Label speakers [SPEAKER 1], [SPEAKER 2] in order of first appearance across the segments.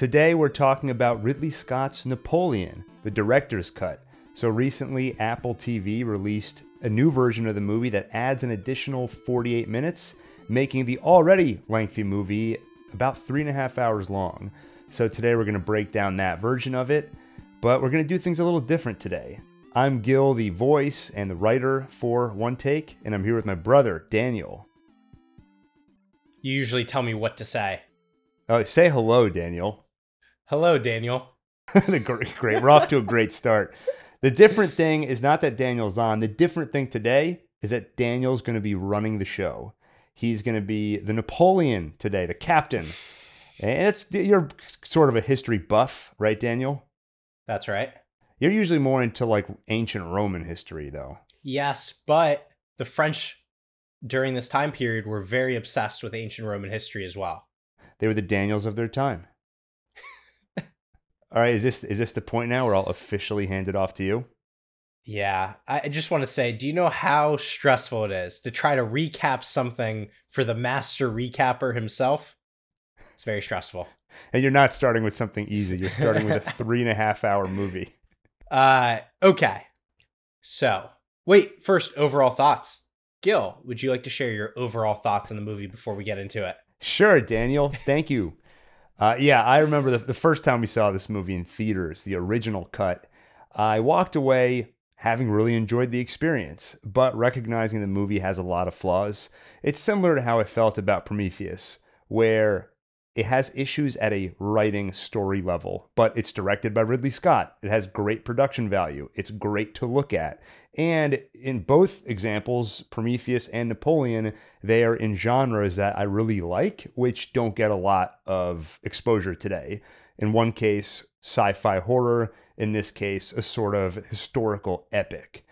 [SPEAKER 1] Today we're talking about Ridley Scott's Napoleon, the director's cut. So recently, Apple TV released a new version of the movie that adds an additional 48 minutes, making the already lengthy movie about three and a half hours long. So today we're going to break down that version of it, but we're going to do things a little different today. I'm Gil, the voice and the writer for One Take, and I'm here with my brother, Daniel.
[SPEAKER 2] You usually tell me what to say.
[SPEAKER 1] Oh, say hello, Daniel.
[SPEAKER 2] Hello, Daniel.
[SPEAKER 1] great, great. We're off to a great start. The different thing is not that Daniel's on. The different thing today is that Daniel's going to be running the show. He's going to be the Napoleon today, the captain. And it's you're sort of a history buff, right, Daniel?
[SPEAKER 2] That's right.
[SPEAKER 1] You're usually more into like ancient Roman history, though.
[SPEAKER 2] Yes, but the French during this time period were very obsessed with ancient Roman history as well.
[SPEAKER 1] They were the Daniels of their time. All right, is this is this the point now where I'll officially hand it off to you?
[SPEAKER 2] Yeah, I just want to say, do you know how stressful it is to try to recap something for the master recapper himself? It's very stressful.
[SPEAKER 1] And you're not starting with something easy. You're starting with a three and a half hour movie.
[SPEAKER 2] Uh, okay. So, wait. First, overall thoughts. Gil, would you like to share your overall thoughts on the movie before we get into it?
[SPEAKER 1] Sure, Daniel. Thank you. Uh, yeah, I remember the, the first time we saw this movie in theaters, the original cut. I walked away having really enjoyed the experience, but recognizing the movie has a lot of flaws. It's similar to how I felt about Prometheus, where it has issues at a writing story level, but it's directed by Ridley Scott. It has great production value. It's great to look at. And in both examples, Prometheus and Napoleon, they are in genres that I really like, which don't get a lot of exposure today. In one case, sci fi horror. In this case, a sort of historical epic.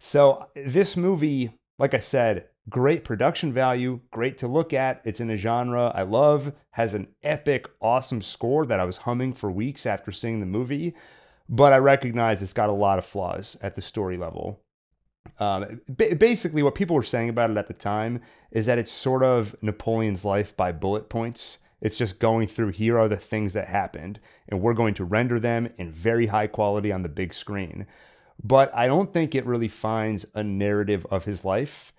[SPEAKER 1] So, this movie, like I said, great production value, great to look at. It's in a genre I love, has an epic, awesome score that I was humming for weeks after seeing the movie. But I recognize it's got a lot of flaws at the story level. Um, basically, what people were saying about it at the time is that it's sort of Napoleon's life by bullet points. It's just going through here are the things that happened, and we're going to render them in very high quality on the big screen. But I don't think it really finds a narrative of his life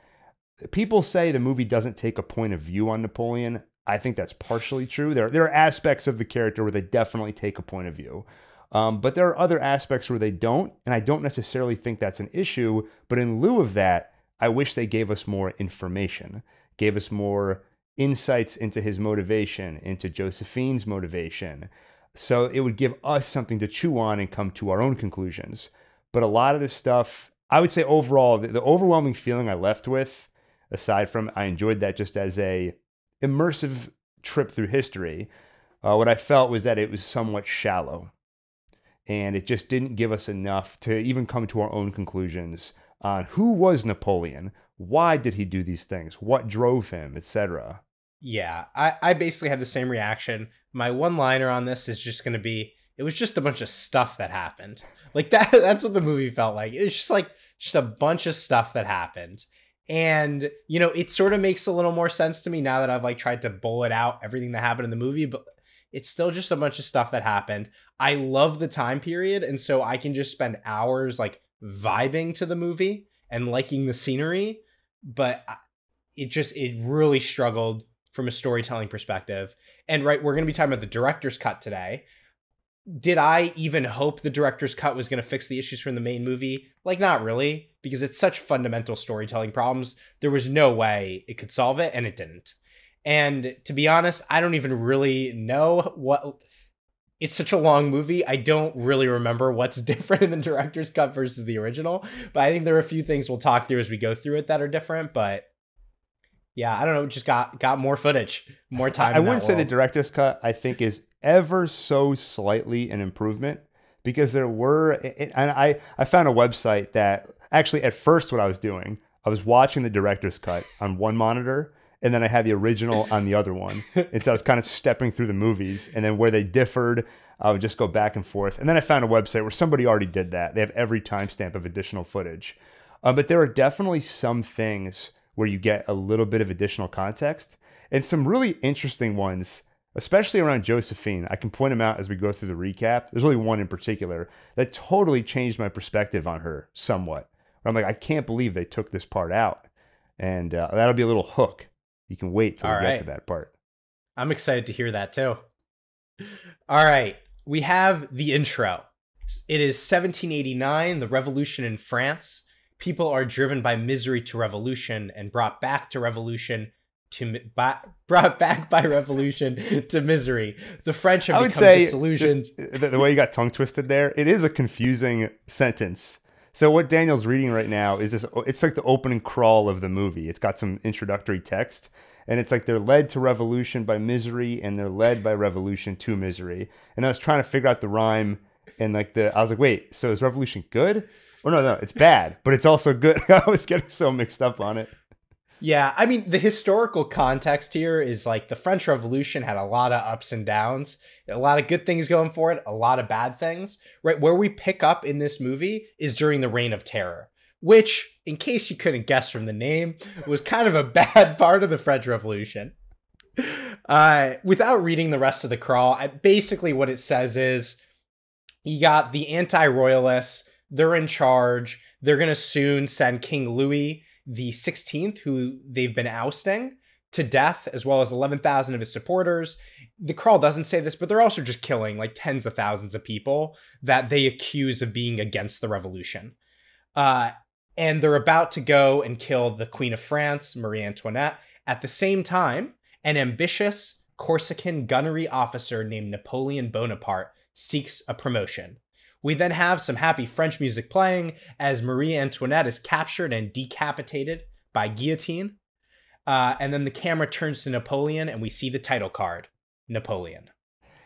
[SPEAKER 1] people say the movie doesn't take a point of view on Napoleon. I think that's partially true. There, there are aspects of the character where they definitely take a point of view. Um, but there are other aspects where they don't, and I don't necessarily think that's an issue. But in lieu of that, I wish they gave us more information, gave us more insights into his motivation, into Josephine's motivation. So it would give us something to chew on and come to our own conclusions. But a lot of this stuff, I would say overall, the, the overwhelming feeling I left with aside from I enjoyed that just as a immersive trip through history, uh, what I felt was that it was somewhat shallow. And it just didn't give us enough to even come to our own conclusions on who was Napoleon, why did he do these things, what drove him, etc.
[SPEAKER 2] Yeah, I, I basically had the same reaction. My one liner on this is just going to be it was just a bunch of stuff that happened. Like that that's what the movie felt like. It was just like just a bunch of stuff that happened. And, you know, it sort of makes a little more sense to me now that I've like tried to bullet out everything that happened in the movie, but it's still just a bunch of stuff that happened. I love the time period, and so I can just spend hours like vibing to the movie and liking the scenery, but it just it really struggled from a storytelling perspective. And right, we're going to be talking about the director's cut today did I even hope the director's cut was going to fix the issues from the main movie? Like, not really, because it's such fundamental storytelling problems. There was no way it could solve it, and it didn't. And to be honest, I don't even really know what. It's such a long movie. I don't really remember what's different in the director's cut versus the original. But I think there are a few things we'll talk through as we go through it that are different. But yeah, I don't know. Just got got more footage, more time.
[SPEAKER 1] I wouldn't say the director's cut. I think is ever so slightly an improvement because there were, and I, I found a website that actually at first what I was doing, I was watching the director's cut on one monitor and then I had the original on the other one. And so I was kind of stepping through the movies and then where they differed, I would just go back and forth. And then I found a website where somebody already did that. They have every timestamp of additional footage. Um, but there are definitely some things where you get a little bit of additional context and some really interesting ones especially around Josephine. I can point them out as we go through the recap. There's only one in particular that totally changed my perspective on her somewhat. I'm like, I can't believe they took this part out. And uh, that'll be a little hook. You can wait till
[SPEAKER 2] All
[SPEAKER 1] we get to that part.
[SPEAKER 2] I'm excited to hear that too. All right, we have the intro. It is 1789, the revolution in France. People are driven by misery to revolution and brought back to revolution to by, brought back by revolution to misery. The French
[SPEAKER 1] I
[SPEAKER 2] have
[SPEAKER 1] would
[SPEAKER 2] become
[SPEAKER 1] say
[SPEAKER 2] disillusioned.
[SPEAKER 1] just the, the way you got tongue twisted there, it is a confusing sentence. So what Daniel's reading right now is this it's like the opening crawl of the movie. It's got some introductory text and it's like they're led to revolution by misery and they're led by revolution to misery. And I was trying to figure out the rhyme and like the I was like, "Wait, so is revolution good?" Oh no, no, it's bad, but it's also good. I was getting so mixed up on it.
[SPEAKER 2] Yeah, I mean, the historical context here is like the French Revolution had a lot of ups and downs, a lot of good things going for it, a lot of bad things. Right where we pick up in this movie is during the Reign of Terror, which, in case you couldn't guess from the name, was kind of a bad part of the French Revolution. Uh, without reading the rest of the crawl, I, basically what it says is you got the anti-royalists, they're in charge, they're gonna soon send King Louis the 16th, who they've been ousting to death, as well as 11,000 of his supporters. The crawl doesn't say this, but they're also just killing like tens of thousands of people that they accuse of being against the revolution. Uh, and they're about to go and kill the Queen of France, Marie Antoinette. At the same time, an ambitious Corsican gunnery officer named Napoleon Bonaparte seeks a promotion. We then have some happy French music playing as Marie Antoinette is captured and decapitated by guillotine. Uh, and then the camera turns to Napoleon and we see the title card Napoleon.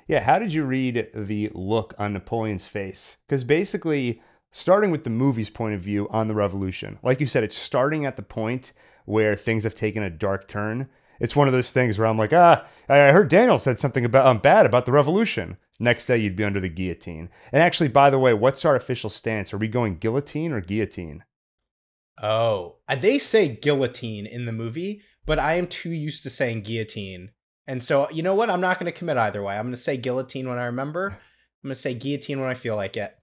[SPEAKER 1] Yeah, how did you read the look on Napoleon's face? Because basically, starting with the movie's point of view on the revolution, like you said, it's starting at the point where things have taken a dark turn. It's one of those things where I'm like, ah, I heard Daniel said something about um, bad about the revolution. Next day, you'd be under the guillotine. And actually, by the way, what's our official stance? Are we going guillotine or guillotine?
[SPEAKER 2] Oh, uh, they say guillotine in the movie, but I am too used to saying guillotine. And so, you know what? I'm not going to commit either way. I'm going to say guillotine when I remember. I'm going to say guillotine when I feel like it.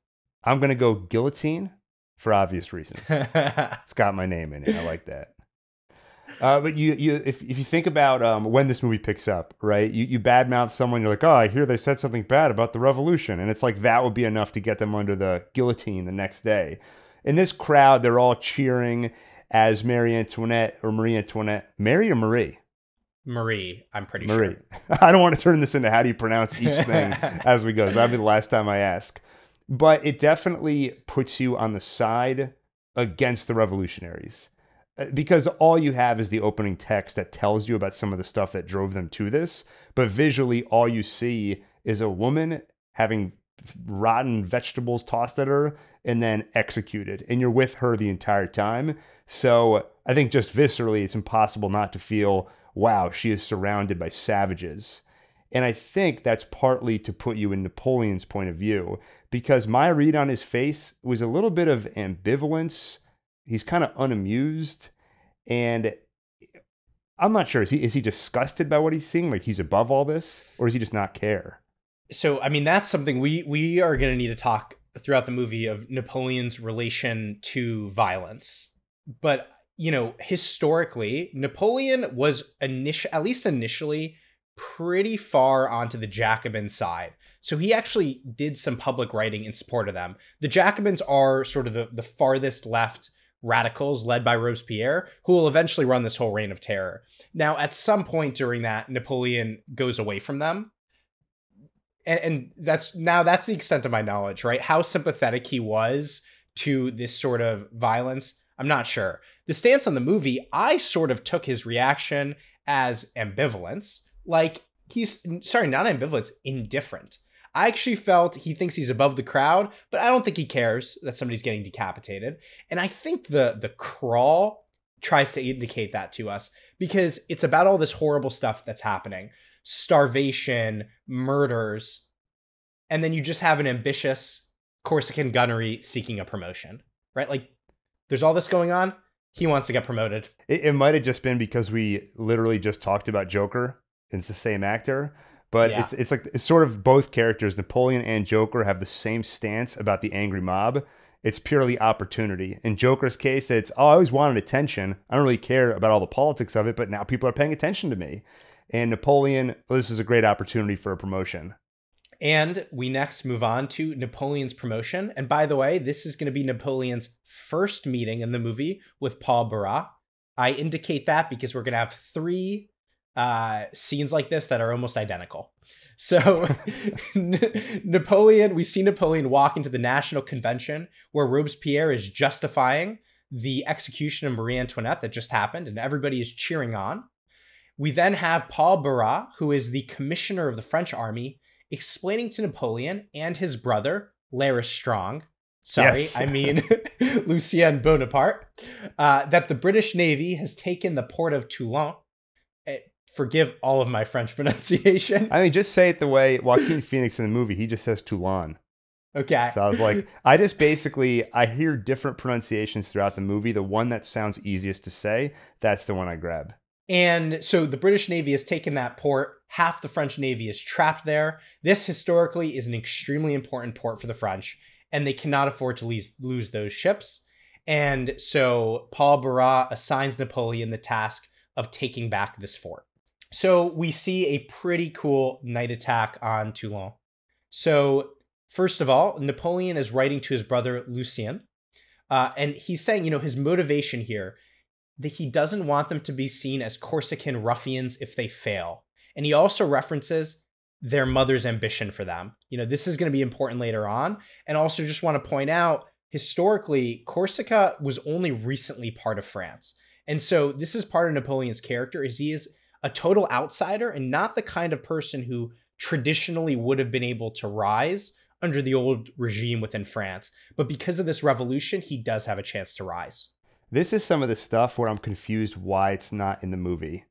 [SPEAKER 1] I'm going to go guillotine for obvious reasons. It's got my name in it. I like that. Uh, but you, you, if, if you think about um, when this movie picks up, right? You, you badmouth someone, you're like, oh, I hear they said something bad about the revolution, and it's like that would be enough to get them under the guillotine the next day. In this crowd, they're all cheering as Marie Antoinette or Marie Antoinette, Mary or Marie,
[SPEAKER 2] Marie, I'm pretty
[SPEAKER 1] Marie.
[SPEAKER 2] sure.
[SPEAKER 1] I don't want to turn this into how do you pronounce each thing as we go. So That'd be the last time I ask. But it definitely puts you on the side against the revolutionaries Uh, because all you have is the opening text that tells you about some of the stuff that drove them to this. But visually, all you see is a woman having rotten vegetables tossed at her and then executed. And you're with her the entire time. So I think just viscerally, it's impossible not to feel, wow, she is surrounded by savages. And I think that's partly to put you in Napoleon's point of view, because my read on his face was a little bit of ambivalence. He's kind of unamused. And I'm not sure. Is he is he disgusted by what he's seeing? Like he's above all this? Or does he just not care?
[SPEAKER 2] So, I mean, that's something we we are going to need to talk throughout the movie of Napoleon's relation to violence. But you know, historically, Napoleon was initial, at least initially, pretty far onto the Jacobin side. So he actually did some public writing in support of them. The Jacobins are sort of the, the farthest left radicals led by Robespierre, who will eventually run this whole reign of terror. Now, at some point during that, Napoleon goes away from them. And, and that's now that's the extent of my knowledge, right? How sympathetic he was to this sort of violence, I'm not sure. The stance on the movie, I sort of took his reaction as ambivalence. Like he's sorry, not ambivalence, indifferent. I actually felt he thinks he's above the crowd, but I don't think he cares that somebody's getting decapitated. And I think the the crawl tries to indicate that to us because it's about all this horrible stuff that's happening. Starvation, murders, and then you just have an ambitious Corsican gunnery seeking a promotion, right? Like there's all this going on. He wants to get promoted.
[SPEAKER 1] It, it might have just been because we literally just talked about Joker. and It's the same actor. But
[SPEAKER 2] Yeah.
[SPEAKER 1] it's it's like it's sort of both characters, Napoleon and Joker, have the same stance about the angry mob. It's purely opportunity. In Joker's case, it's oh, I always wanted attention. I don't really care about all the politics of it, but now people are paying attention to me. And Napoleon, well, this is a great opportunity for a promotion.
[SPEAKER 2] And we next move on to Napoleon's promotion. And by the way, this is going to be Napoleon's first meeting in the movie with Paul Barras. I indicate that because we're going to have three uh, scenes like this that are almost identical. So, Napoleon, we see Napoleon walk into the National Convention where Robespierre is justifying the execution of Marie Antoinette that just happened, and everybody is cheering on. We then have Paul Barras, who is the commissioner of the French army, explaining to Napoleon and his brother, Laris Strong, sorry,
[SPEAKER 1] Yes.
[SPEAKER 2] I mean Lucien Bonaparte, uh, that the British Navy has taken the port of Toulon. Forgive all of my French pronunciation.
[SPEAKER 1] I mean, just say it the way Joaquin Phoenix in the movie, he just says Toulon.
[SPEAKER 2] Okay.
[SPEAKER 1] So I was like, I just basically I hear different pronunciations throughout the movie. The one that sounds easiest to say, that's the one I grab.
[SPEAKER 2] And so the British Navy has taken that port. Half the French Navy is trapped there. This historically is an extremely important port for the French, and they cannot afford to lose, lose those ships. And so Paul Barras assigns Napoleon the task of taking back this fort. So we see a pretty cool night attack on Toulon. So, first of all, Napoleon is writing to his brother Lucien, uh, and he's saying, you know, his motivation here that he doesn't want them to be seen as Corsican ruffians if they fail. And he also references their mother's ambition for them. You know, this is going to be important later on. And also just want to point out historically, Corsica was only recently part of France. And so this is part of Napoleon's character is he is a total outsider and not the kind of person who traditionally would have been able to rise under the old regime within France. But because of this revolution, he does have a chance to rise.
[SPEAKER 1] This is some of the stuff where I'm confused why it's not in the movie.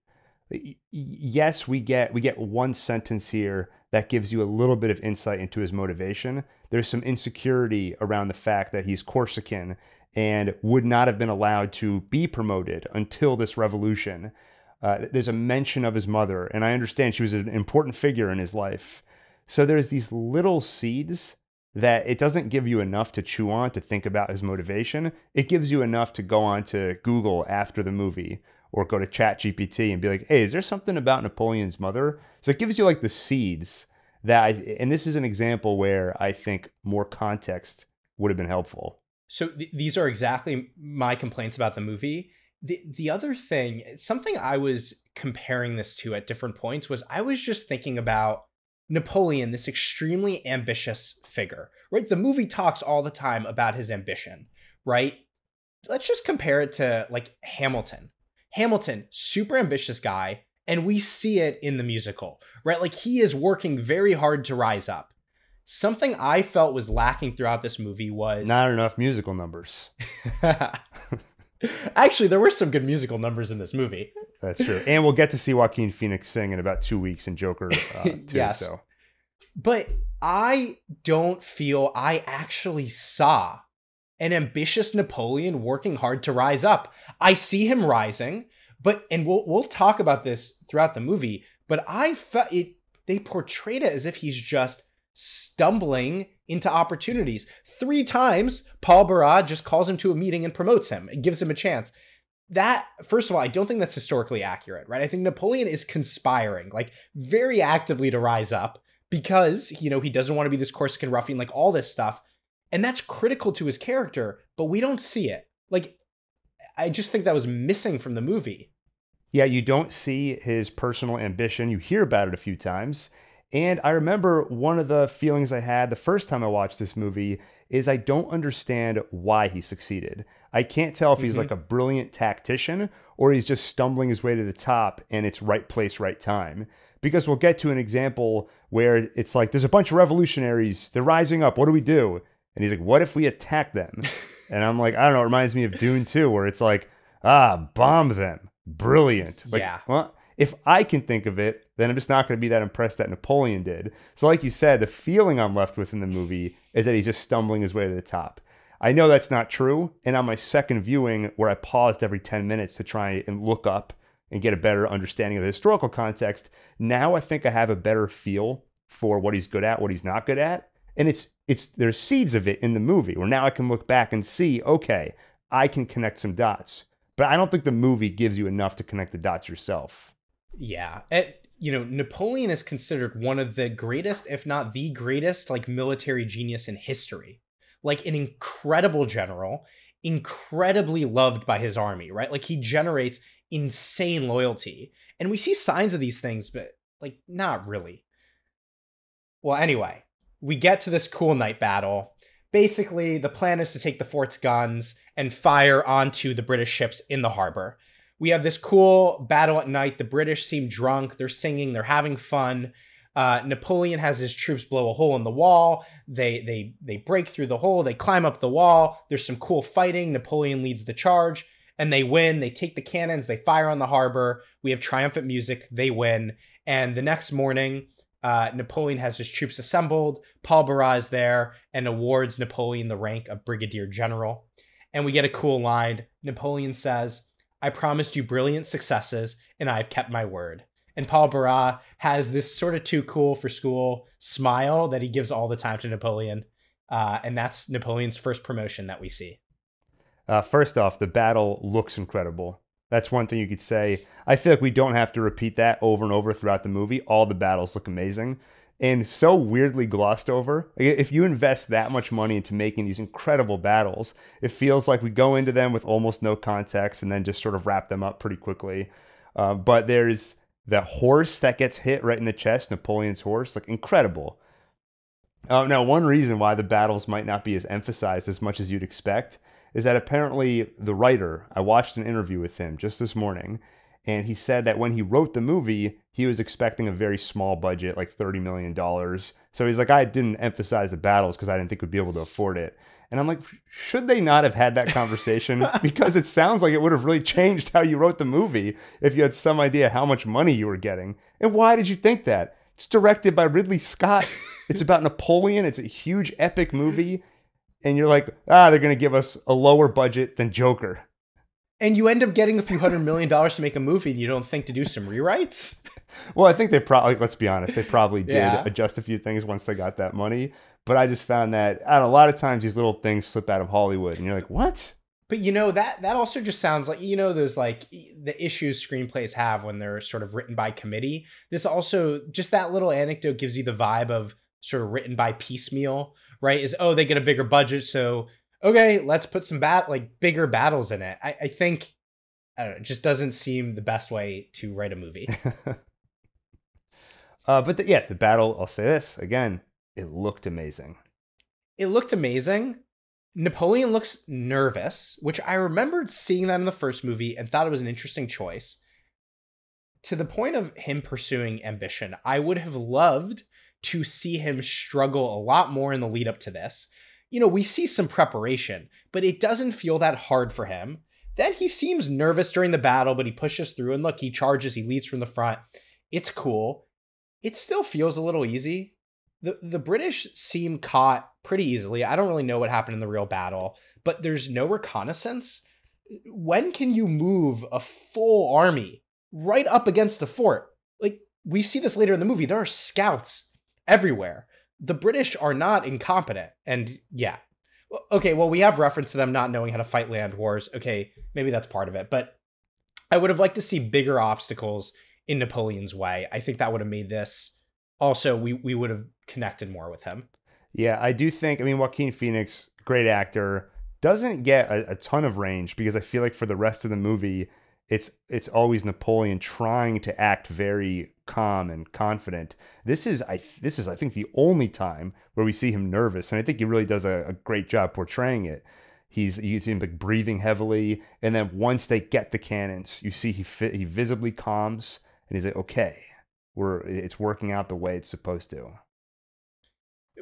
[SPEAKER 1] Yes, we get we get one sentence here that gives you a little bit of insight into his motivation. There's some insecurity around the fact that he's Corsican and would not have been allowed to be promoted until this revolution. Uh, there's a mention of his mother, and I understand she was an important figure in his life. So there's these little seeds that it doesn't give you enough to chew on to think about his motivation. It gives you enough to go on to Google after the movie or go to ChatGPT and be like, "Hey, is there something about Napoleon's mother?" So it gives you like the seeds that I and this is an example where I think more context would have been helpful.
[SPEAKER 2] So th- these are exactly my complaints about the movie. The the other thing, something I was comparing this to at different points was I was just thinking about Napoleon, this extremely ambitious figure, right? The movie talks all the time about his ambition, right? Let's just compare it to like Hamilton. Hamilton, super ambitious guy, and we see it in the musical, right? Like he is working very hard to rise up. Something I felt was lacking throughout this movie was
[SPEAKER 1] Not enough musical numbers.
[SPEAKER 2] Actually, there were some good musical numbers in this movie.
[SPEAKER 1] That's true. And we'll get to see Joaquin Phoenix sing in about two weeks in Joker uh, too.
[SPEAKER 2] Yes.
[SPEAKER 1] So
[SPEAKER 2] But I don't feel I actually saw an ambitious Napoleon working hard to rise up. I see him rising, but and we'll we'll talk about this throughout the movie, but I felt it they portrayed it as if he's just stumbling into opportunities. Three times Paul Barras just calls him to a meeting and promotes him and gives him a chance. That first of all, I don't think that's historically accurate, right? I think Napoleon is conspiring like very actively to rise up because you know he doesn't want to be this Corsican ruffian, like all this stuff, and that's critical to his character. But we don't see it. Like, I just think that was missing from the movie.
[SPEAKER 1] Yeah, you don't see his personal ambition. You hear about it a few times. And I remember one of the feelings I had the first time I watched this movie is I don't understand why he succeeded. I can't tell if he's
[SPEAKER 2] Mhm.
[SPEAKER 1] like a brilliant tactician or he's just stumbling his way to the top and it's right place, right time. Because we'll get to an example where it's like there's a bunch of revolutionaries, they're rising up. What do we do? And he's like, what if we attack them? and I'm like, I don't know, it reminds me of Dune 2, where it's like, ah, bomb them. Brilliant. Like,
[SPEAKER 2] Yeah.
[SPEAKER 1] Well, if I can think of it, then I'm just not going to be that impressed that Napoleon did. So, like you said, the feeling I'm left with in the movie is that he's just stumbling his way to the top. I know that's not true. And on my second viewing, where I paused every 10 minutes to try and look up and get a better understanding of the historical context, now I think I have a better feel for what he's good at, what he's not good at. And it's it's there's seeds of it in the movie where now I can look back and see, okay, I can connect some dots. But I don't think the movie gives you enough to connect the dots yourself.
[SPEAKER 2] Yeah. It, you know, Napoleon is considered one of the greatest, if not the greatest, like military genius in history. Like an incredible general, incredibly loved by his army, right? Like he generates insane loyalty. And we see signs of these things, but like not really. Well, anyway, we get to this cool night battle. Basically, the plan is to take the fort's guns and fire onto the British ships in the harbor. We have this cool battle at night. The British seem drunk. They're singing. They're having fun. Uh, Napoleon has his troops blow a hole in the wall. They they they break through the hole. They climb up the wall. There's some cool fighting. Napoleon leads the charge, and they win. They take the cannons. They fire on the harbor. We have triumphant music. They win. And the next morning, uh, Napoleon has his troops assembled. Paul Barras is there and awards Napoleon the rank of brigadier general. And we get a cool line. Napoleon says, "I promised you brilliant successes, and I have kept my word." And Paul Barras has this sort of too cool for school smile that he gives all the time to Napoleon. Uh, and that's Napoleon's first promotion that we see.
[SPEAKER 1] Uh, first off, the battle looks incredible. That's one thing you could say. I feel like we don't have to repeat that over and over throughout the movie. All the battles look amazing and so weirdly glossed over. If you invest that much money into making these incredible battles, it feels like we go into them with almost no context and then just sort of wrap them up pretty quickly. Uh, but there's the horse that gets hit right in the chest, Napoleon's horse, like incredible. Uh, now, one reason why the battles might not be as emphasized as much as you'd expect is that apparently the writer, I watched an interview with him just this morning, and he said that when he wrote the movie, he was expecting a very small budget, like $30 million. So he's like, I didn't emphasize the battles because I didn't think we'd be able to afford it. And I'm like, should they not have had that conversation? because it sounds like it would have really changed how you wrote the movie if you had some idea how much money you were getting. And why did you think that? It's directed by Ridley Scott. It's about Napoleon. It's a huge epic movie. And you're like, ah, they're going to give us a lower budget than Joker.
[SPEAKER 2] And you end up getting a few hundred million dollars to make a movie and you don't think to do some rewrites?
[SPEAKER 1] Well, I think they probably, let's be honest, they probably did
[SPEAKER 2] Yeah.
[SPEAKER 1] adjust a few things once they got that money. But I just found that, I a lot of times these little things slip out of Hollywood and you're like, what?
[SPEAKER 2] But you know that that also just sounds like you know those like the issues screenplays have when they're sort of written by committee. This also just that little anecdote gives you the vibe of sort of written by piecemeal, right? Is oh they get a bigger budget, so okay let's put some bat like bigger battles in it. I, I think I don't know, it just doesn't seem the best way to write a movie.
[SPEAKER 1] Uh, but the, yeah, the battle, I'll say this again, it looked amazing.
[SPEAKER 2] it looked amazing. Napoleon looks nervous, which I remembered seeing that in the first movie and thought it was an interesting choice. To the point of him pursuing ambition, I would have loved to see him struggle a lot more in the lead up to this. You know, we see some preparation, but it doesn't feel that hard for him. Then he seems nervous during the battle, but he pushes through and look, he charges, he leads from the front. It's cool. It still feels a little easy the the British seem caught pretty easily. I don't really know what happened in the real battle, but there's no reconnaissance. When can you move a full army right up against the fort? Like we see this later in the movie. There are scouts everywhere. The British are not incompetent, and yeah. Okay, well we have reference to them not knowing how to fight land wars. Okay, maybe that's part of it, but I would have liked to see bigger obstacles in Napoleon's way. I think that would have made this also we we would have connected more with him.
[SPEAKER 1] Yeah, I do think, I mean, Joaquin Phoenix, great actor, doesn't get a, a ton of range because I feel like for the rest of the movie, it's it's always Napoleon trying to act very calm and confident. This is I this is I think the only time where we see him nervous, and I think he really does a, a great job portraying it. He's you see him like breathing heavily, and then once they get the cannons, you see he fi- he visibly calms, and he's like, okay, we're it's working out the way it's supposed to.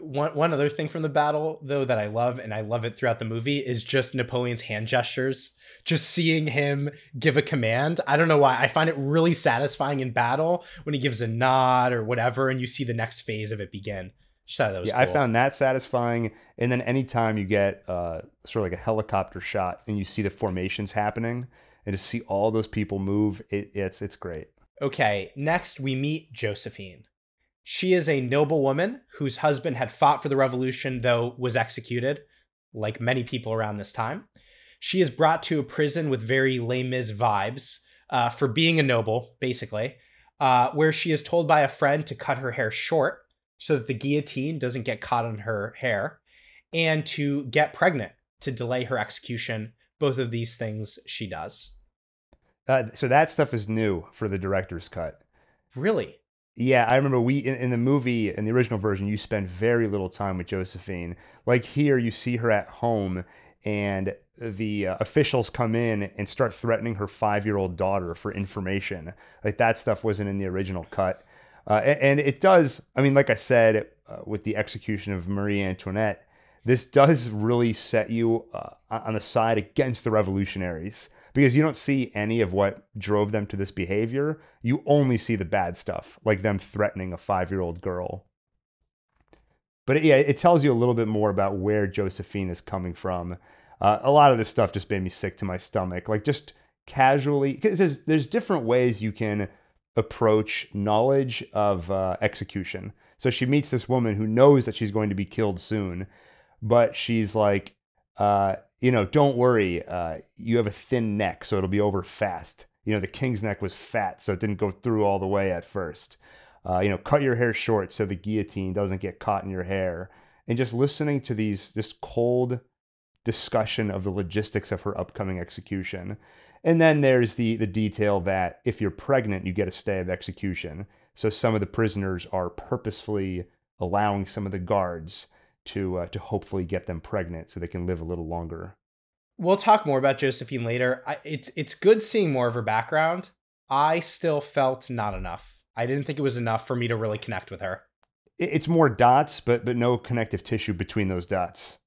[SPEAKER 2] One one other thing from the battle though that I love and I love it throughout the movie is just Napoleon's hand gestures. Just seeing him give a command. I don't know why. I find it really satisfying in battle when he gives a nod or whatever and you see the next phase of it begin. Just thought that was
[SPEAKER 1] yeah, I found that satisfying. And then anytime you get uh, sort of like a helicopter shot and you see the formations happening, and to see all those people move, it, it's it's great.
[SPEAKER 2] Okay, next we meet Josephine. She is a noble woman whose husband had fought for the revolution, though was executed, like many people around this time. She is brought to a prison with very Les Mis vibes uh, for being a noble, basically, uh, where she is told by a friend to cut her hair short so that the guillotine doesn't get caught on her hair, and to get pregnant to delay her execution. Both of these things she does.
[SPEAKER 1] Uh, so that stuff is new for the director's cut.
[SPEAKER 2] Really?
[SPEAKER 1] Yeah, I remember we in, in, the movie in the original version you spend very little time with Josephine. Like here, you see her at home, and the uh, officials come in and start threatening her five-year-old daughter for information. Like that stuff wasn't in the original cut, uh, and, and, it does. I mean, like I said, uh, with the execution of Marie Antoinette, this does really set you uh, on the side against the revolutionaries because you don't see any of what drove them to this behavior. You only see the bad stuff, like them threatening a five year old girl. But yeah, it tells you a little bit more about where Josephine is coming from. Uh, a lot of this stuff just made me sick to my stomach. Like just casually, because there's, there's different ways you can approach knowledge of uh, execution. So she meets this woman who knows that she's going to be killed soon, but she's like, uh, you know, don't worry, uh, you have a thin neck, so it'll be over fast. You know, the king's neck was fat, so it didn't go through all the way at first. Uh, you know, cut your hair short so the guillotine doesn't get caught in your hair. And just listening to these, this cold discussion of the logistics of her upcoming execution. And then there's the the detail that if you're pregnant, you get a stay of execution. So some of the prisoners are purposefully allowing some of the guards to uh, to hopefully get them pregnant so they can live a little longer.
[SPEAKER 2] We'll talk more about Josephine later. I, it's it's good seeing more of her background. I still felt not enough. I didn't think it was enough for me to really connect with her.
[SPEAKER 1] It's more dots, but but no connective tissue between those dots.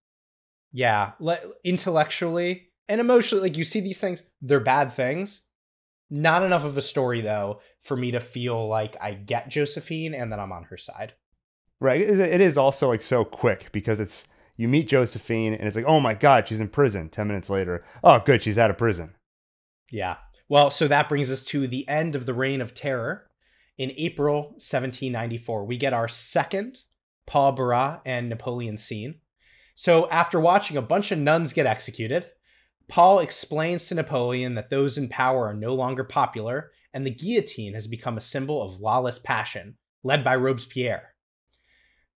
[SPEAKER 2] Yeah, le- intellectually and emotionally, like you see these things, they're bad things. Not enough of a story though for me to feel like I get Josephine and that I'm on her side.
[SPEAKER 1] Right. It is also like so quick because it's you meet Josephine and it's like, oh my God, she's in prison. 10 minutes later, oh, good, she's out of prison.
[SPEAKER 2] Yeah. Well, so that brings us to the end of the Reign of Terror. In April 1794, we get our second Paul Barras and Napoleon scene. So, after watching a bunch of nuns get executed, Paul explains to Napoleon that those in power are no longer popular and the guillotine has become a symbol of lawless passion, led by Robespierre.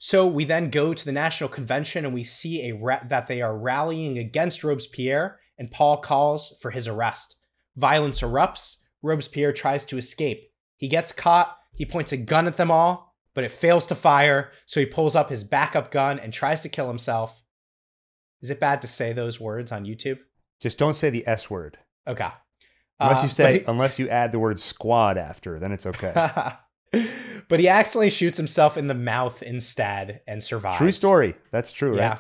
[SPEAKER 2] So we then go to the National Convention and we see a ra- that they are rallying against Robespierre, and Paul calls for his arrest. Violence erupts. Robespierre tries to escape. He gets caught. He points a gun at them all, but it fails to fire. So he pulls up his backup gun and tries to kill himself. Is it bad to say those words on YouTube?
[SPEAKER 1] Just don't say the S word.
[SPEAKER 2] Okay.
[SPEAKER 1] Unless you uh, say, he- unless you add the word squad after, then it's okay.
[SPEAKER 2] but he accidentally shoots himself in the mouth instead and survives.
[SPEAKER 1] True story. That's true, yeah. Right?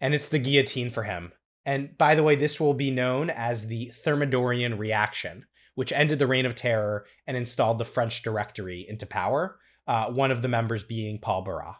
[SPEAKER 2] And it's the guillotine for him. And by the way, this will be known as the Thermidorian reaction, which ended the reign of terror and installed the French Directory into power. Uh, one of the members being Paul Barras.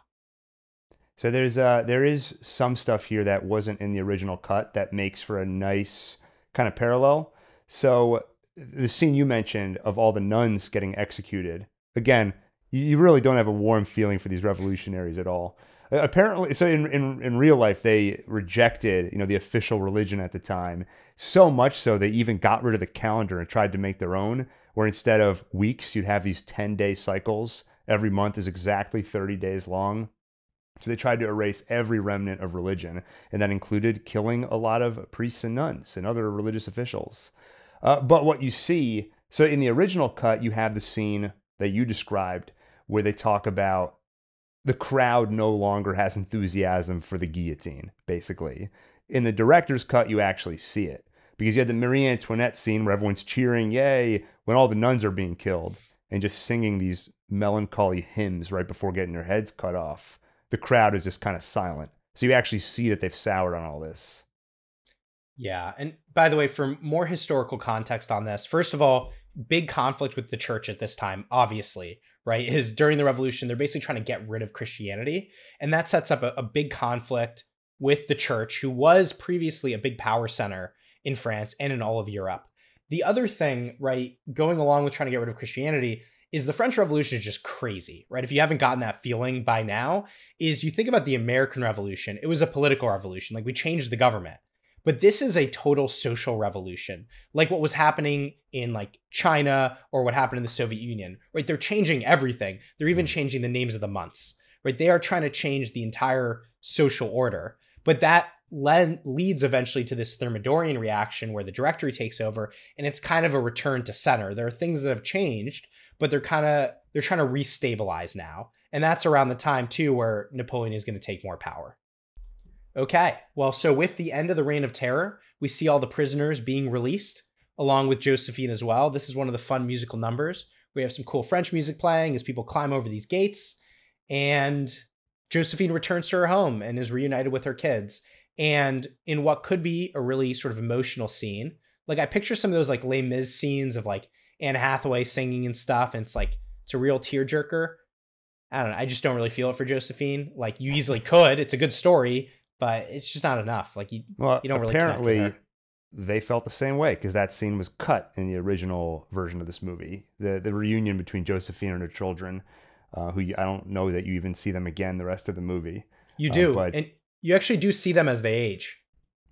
[SPEAKER 1] So there's uh there is some stuff here that wasn't in the original cut that makes for a nice kind of parallel. So the scene you mentioned of all the nuns getting executed again, you really don't have a warm feeling for these revolutionaries at all. Apparently, so in, in, in real life, they rejected, you know, the official religion at the time. So much so they even got rid of the calendar and tried to make their own, where instead of weeks, you'd have these 10 day cycles. Every month is exactly 30 days long. So they tried to erase every remnant of religion, and that included killing a lot of priests and nuns and other religious officials. Uh, but what you see, so in the original cut, you have the scene that you described, where they talk about the crowd no longer has enthusiasm for the guillotine, basically. In the director's cut, you actually see it because you had the Marie Antoinette scene where everyone's cheering, yay, when all the nuns are being killed and just singing these melancholy hymns right before getting their heads cut off. The crowd is just kind of silent. So you actually see that they've soured on all this.
[SPEAKER 2] Yeah. And by the way, for more historical context on this, first of all, big conflict with the church at this time, obviously, right? Is during the revolution, they're basically trying to get rid of Christianity. And that sets up a, a big conflict with the church, who was previously a big power center in France and in all of Europe. the other thing, right, going along with trying to get rid of Christianity is the French Revolution is just crazy, right? If you haven't gotten that feeling by now, is you think about the American Revolution, it was a political revolution. Like we changed the government. But this is a total social revolution, like what was happening in like China or what happened in the Soviet Union, right? They're changing everything. They're even mm. changing the names of the months, right? They are trying to change the entire social order. But that leads eventually to this Thermidorian reaction where the directory takes over and it's kind of a return to center. There are things that have changed, but they're kind of they're trying to restabilize now. And that's around the time too where Napoleon is going to take more power. Okay. Well, so with the end of the reign of terror, we see all the prisoners being released along with Josephine as well. This is one of the fun musical numbers. We have some cool French music playing as people climb over these gates and Josephine returns to her home and is reunited with her kids and in what could be a really sort of emotional scene. Like I picture some of those like Les Mis scenes of like Anne Hathaway singing and stuff, and it's like it's a real tearjerker. I don't know. I just don't really feel it for Josephine. Like you easily could. It's a good story, but it's just not enough. Like you, well, you don't really apparently
[SPEAKER 1] they felt the same way because that scene was cut in the original version of this movie. The the reunion between Josephine and her children, uh, who you, I don't know that you even see them again the rest of the movie.
[SPEAKER 2] You uh, do, but and you actually do see them as they age.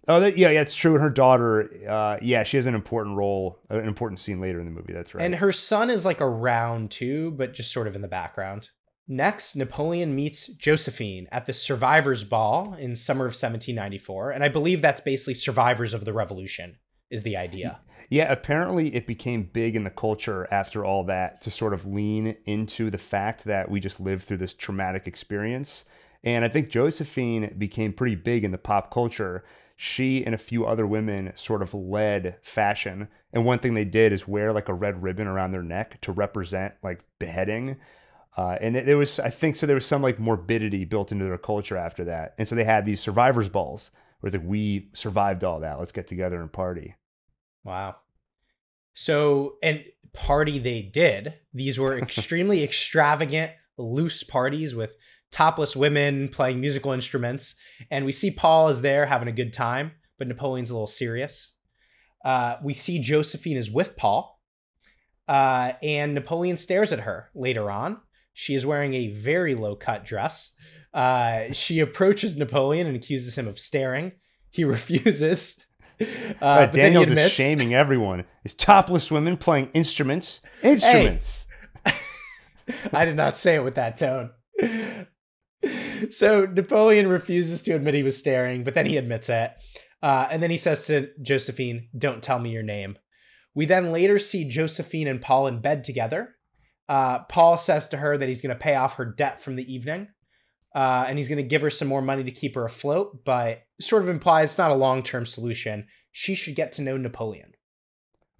[SPEAKER 1] Oh, that, yeah, yeah, it's true. And her daughter, uh, yeah, she has an important role, an important scene later in the movie. That's right.
[SPEAKER 2] And her son is like around too, but just sort of in the background. Next, Napoleon meets Josephine at the Survivors Ball in summer of 1794, and I believe that's basically survivors of the revolution is the idea.
[SPEAKER 1] Yeah, apparently it became big in the culture after all that to sort of lean into the fact that we just lived through this traumatic experience and I think Josephine became pretty big in the pop culture. She and a few other women sort of led fashion. And one thing they did is wear like a red ribbon around their neck to represent like beheading. Uh, and there was, I think, so there was some like morbidity built into their culture after that. And so they had these survivors balls where it's like, we survived all that. Let's get together and party.
[SPEAKER 2] Wow. So, and party they did. These were extremely extravagant, loose parties with topless women playing musical instruments. And we see Paul is there having a good time, but Napoleon's a little serious. Uh, we see Josephine is with Paul, uh, and Napoleon stares at her later on. She is wearing a very low cut dress. Uh, she approaches Napoleon and accuses him of staring. He refuses.
[SPEAKER 1] Uh, Daniel admits, just shaming everyone. Is topless women playing instruments? Instruments.
[SPEAKER 2] Hey. I did not say it with that tone so Napoleon refuses to admit he was staring, but then he admits it. Uh, and then he says to Josephine, Don't tell me your name. We then later see Josephine and Paul in bed together. Uh, Paul says to her that he's going to pay off her debt from the evening. Uh, and he's going to give her some more money to keep her afloat, but sort of implies it's not a long term solution. She should get to know Napoleon.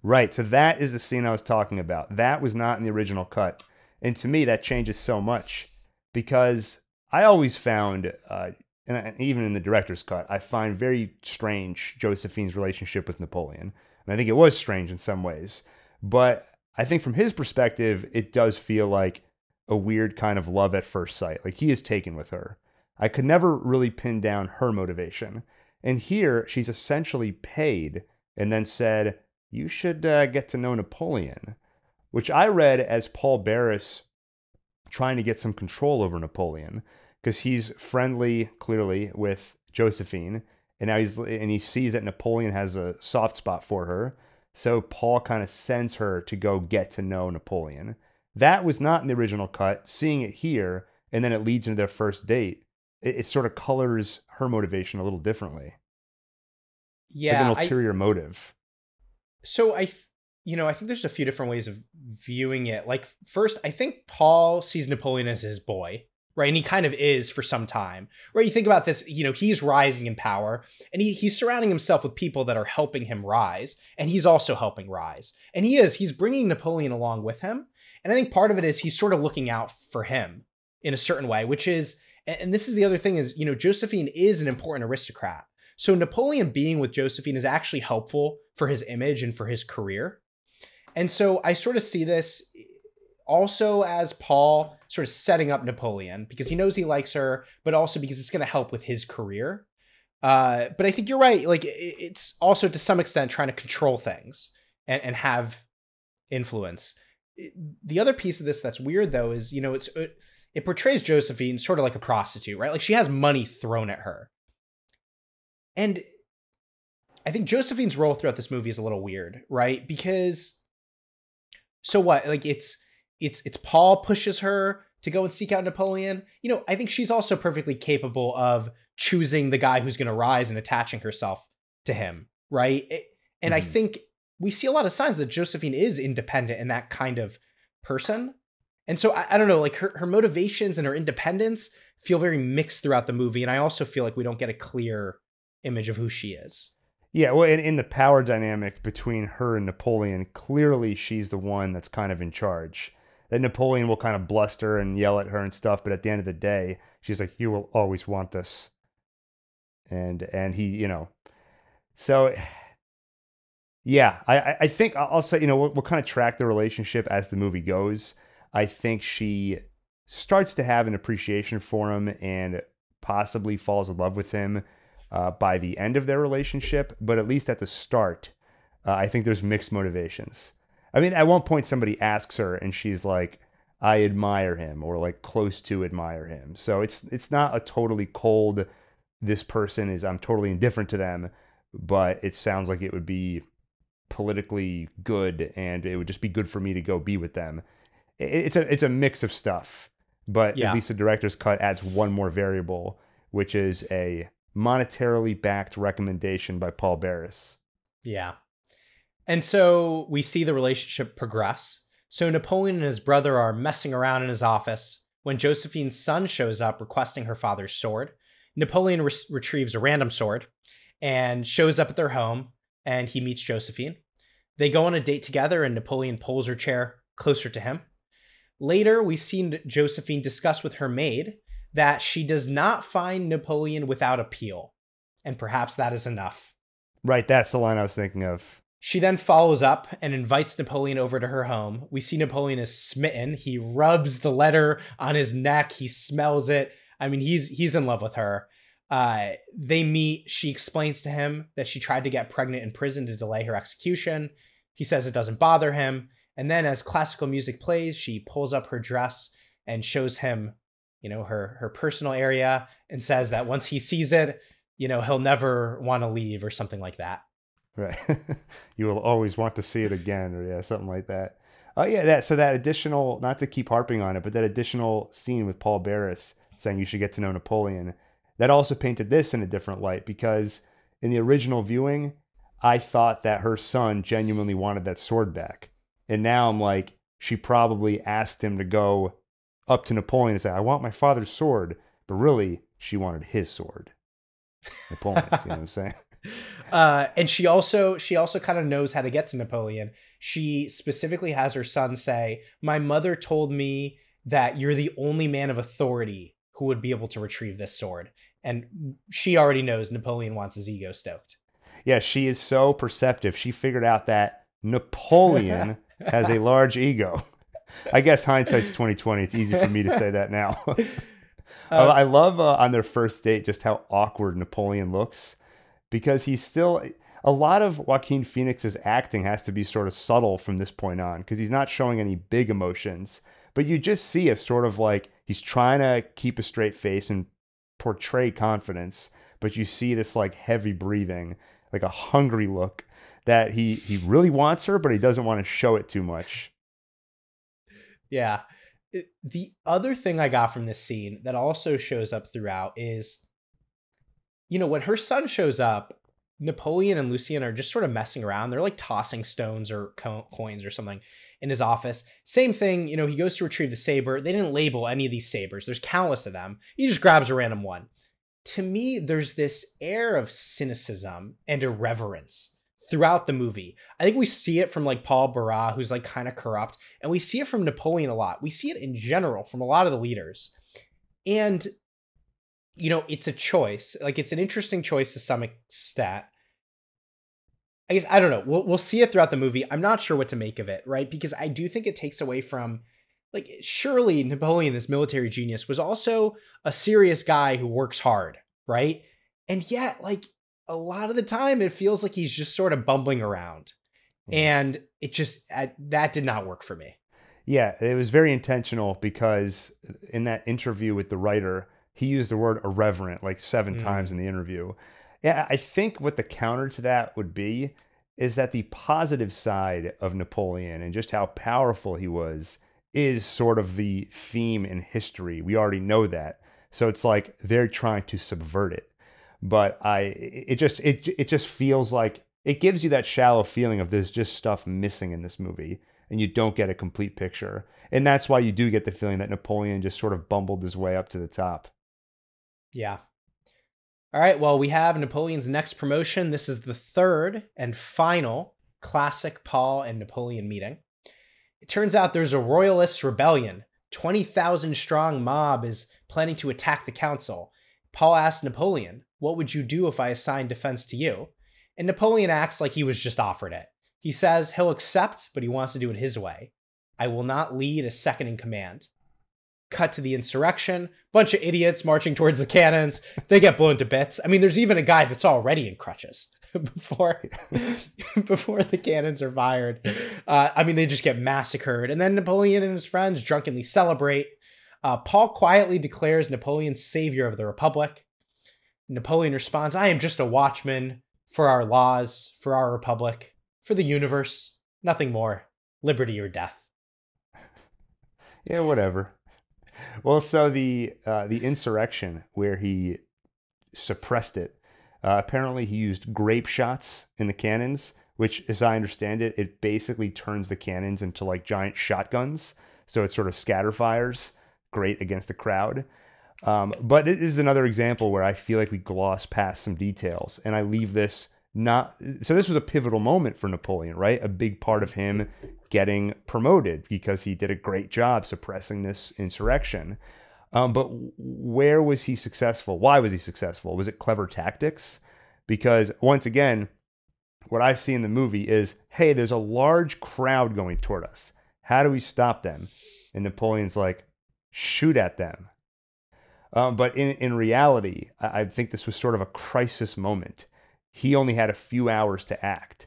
[SPEAKER 1] Right. So that is the scene I was talking about. That was not in the original cut. And to me, that changes so much because I always found, uh, and even in the director's cut, I find very strange Josephine's relationship with Napoleon. And I think it was strange in some ways. But I think from his perspective, it does feel like a weird kind of love at first sight. Like he is taken with her. I could never really pin down her motivation. And here, she's essentially paid and then said, You should uh, get to know Napoleon, which I read as Paul Barras trying to get some control over Napoleon because he's friendly clearly with Josephine and now he's and he sees that Napoleon has a soft spot for her. So Paul kind of sends her to go get to know Napoleon. That was not in the original cut. Seeing it here and then it leads into their first date, it, it sort of colors her motivation a little differently.
[SPEAKER 2] Yeah,
[SPEAKER 1] like an ulterior I, motive.
[SPEAKER 2] So I you know, I think there's a few different ways of viewing it. Like, first, I think Paul sees Napoleon as his boy, right? And he kind of is for some time, right? You think about this, you know, he's rising in power and he, he's surrounding himself with people that are helping him rise, and he's also helping rise. And he is, he's bringing Napoleon along with him. And I think part of it is he's sort of looking out for him in a certain way, which is, and this is the other thing is, you know, Josephine is an important aristocrat. So Napoleon being with Josephine is actually helpful for his image and for his career. And so I sort of see this also as Paul sort of setting up Napoleon because he knows he likes her, but also because it's going to help with his career. Uh, but I think you're right. Like it's also to some extent trying to control things and, and have influence. The other piece of this that's weird though is, you know, it's it, it portrays Josephine sort of like a prostitute, right? Like she has money thrown at her. And I think Josephine's role throughout this movie is a little weird, right? Because so what? Like it's it's it's Paul pushes her to go and seek out Napoleon. You know, I think she's also perfectly capable of choosing the guy who's going to rise and attaching herself to him, right? And mm-hmm. I think we see a lot of signs that Josephine is independent and that kind of person. And so I, I, don't know, like her, her motivations and her independence feel very mixed throughout the movie. And I also feel like we don't get a clear image of who she is.
[SPEAKER 1] Yeah, well, in, in the power dynamic between her and Napoleon, clearly she's the one that's kind of in charge. That Napoleon will kind of bluster and yell at her and stuff, but at the end of the day, she's like, "You will always want this," and and he, you know, so yeah, I, I think I'll say, you know, we'll, we'll kind of track the relationship as the movie goes. I think she starts to have an appreciation for him and possibly falls in love with him uh, by the end of their relationship. But at least at the start, uh, I think there's mixed motivations. I mean, at one point, somebody asks her, and she's like, "I admire him," or like close to admire him. So it's it's not a totally cold. This person is I'm totally indifferent to them, but it sounds like it would be politically good and it would just be good for me to go be with them. It's a it's a mix of stuff, but yeah. at least the director's cut adds one more variable, which is a monetarily backed recommendation by Paul Barras.
[SPEAKER 2] Yeah. And so we see the relationship progress. So Napoleon and his brother are messing around in his office when Josephine's son shows up requesting her father's sword. Napoleon re- retrieves a random sword and shows up at their home and he meets Josephine. They go on a date together, and Napoleon pulls her chair closer to him. Later, we see Josephine discuss with her maid that she does not find Napoleon without appeal, and perhaps that is enough.
[SPEAKER 1] Right, that's the line I was thinking of.
[SPEAKER 2] She then follows up and invites Napoleon over to her home. We see Napoleon is smitten. He rubs the letter on his neck. He smells it. I mean, he's he's in love with her. Uh, they meet. She explains to him that she tried to get pregnant in prison to delay her execution. He says it doesn't bother him. And then, as classical music plays, she pulls up her dress and shows him, you know, her her personal area, and says that once he sees it, you know, he'll never want to leave or something like that.
[SPEAKER 1] Right. you will always want to see it again, or yeah, something like that. Oh yeah, that so that additional, not to keep harping on it, but that additional scene with Paul Barras saying you should get to know Napoleon that also painted this in a different light because in the original viewing, I thought that her son genuinely wanted that sword back. And now I'm like, she probably asked him to go up to Napoleon and say, I want my father's sword. But really, she wanted his sword. Napoleon's, you know what I'm saying?
[SPEAKER 2] Uh, and she also she also kind of knows how to get to Napoleon. She specifically has her son say, "My mother told me that you're the only man of authority who would be able to retrieve this sword. And she already knows Napoleon wants his ego stoked.
[SPEAKER 1] Yeah, she is so perceptive. She figured out that Napoleon has a large ego. I guess hindsight's twenty twenty. It's easy for me to say that now. uh, I love uh, on their first date just how awkward Napoleon looks because he's still a lot of Joaquin Phoenix's acting has to be sort of subtle from this point on because he's not showing any big emotions, but you just see a sort of like he's trying to keep a straight face and portray confidence, but you see this like heavy breathing, like a hungry look that he he really wants her, but he doesn't want to show it too much.
[SPEAKER 2] Yeah. The other thing I got from this scene that also shows up throughout is you know, when her son shows up, Napoleon and Lucien are just sort of messing around. They're like tossing stones or co- coins or something in his office. Same thing, you know, he goes to retrieve the saber. They didn't label any of these sabers. There's countless of them. He just grabs a random one. To me, there's this air of cynicism and irreverence throughout the movie. I think we see it from like Paul Barras, who's like kind of corrupt, and we see it from Napoleon a lot. We see it in general from a lot of the leaders. And you know, it's a choice. Like it's an interesting choice to some extent I guess I don't know. We'll we'll see it throughout the movie. I'm not sure what to make of it, right? Because I do think it takes away from like surely Napoleon, this military genius, was also a serious guy who works hard, right? And yet, like a lot of the time, it feels like he's just sort of bumbling around. Mm-hmm. and it just I, that did not work for me.
[SPEAKER 1] Yeah, it was very intentional because uh, in that interview with the writer, he used the word irreverent like seven
[SPEAKER 2] Mm.
[SPEAKER 1] times in the interview. Yeah, I think what the counter to that would be is that the positive side of Napoleon and just how powerful he was is sort of the theme in history. We already know that. So it's like they're trying to subvert it. But I it just it it just feels like it gives you that shallow feeling of there's just stuff missing in this movie and you don't get a complete picture. And that's why you do get the feeling that Napoleon just sort of bumbled his way up to the top.
[SPEAKER 2] Yeah. All right. Well, we have Napoleon's next promotion. This is the third and final classic Paul and Napoleon meeting. It turns out there's a royalist rebellion. 20,000 strong mob is planning to attack the council. Paul asks Napoleon, What would you do if I assigned defense to you? And Napoleon acts like he was just offered it. He says he'll accept, but he wants to do it his way. I will not lead a second in command cut to the insurrection bunch of idiots marching towards the cannons. They get blown to bits. I mean there's even a guy that's already in crutches before before the cannons are fired. Uh, i mean they just get massacred. And then napoleon and his friends drunkenly celebrate. Uh, paul quietly declares napoleon savior of the republic. Napoleon responds i am just a watchman for our laws for our republic for the universe. Nothing more. Liberty or death.
[SPEAKER 1] Yeah, whatever. Well, so the uh, the insurrection where he suppressed it. Uh, apparently, he used grape shots in the cannons, which, as I understand it, it basically turns the cannons into like giant shotguns. So it sort of scatter fires, great against the crowd. Um, but it is another example where I feel like we gloss past some details, and I leave this not. So this was a pivotal moment for Napoleon, right? A big part of him getting promoted because he did a great job suppressing this insurrection. Um, but where was he successful? Why was he successful? Was it clever tactics? Because once again, what I see in the movie is hey, there's a large crowd going toward us. How do we stop them? And Napoleon's like, shoot at them. Um, but in, in reality, I, I think this was sort of a crisis moment. He only had a few hours to act.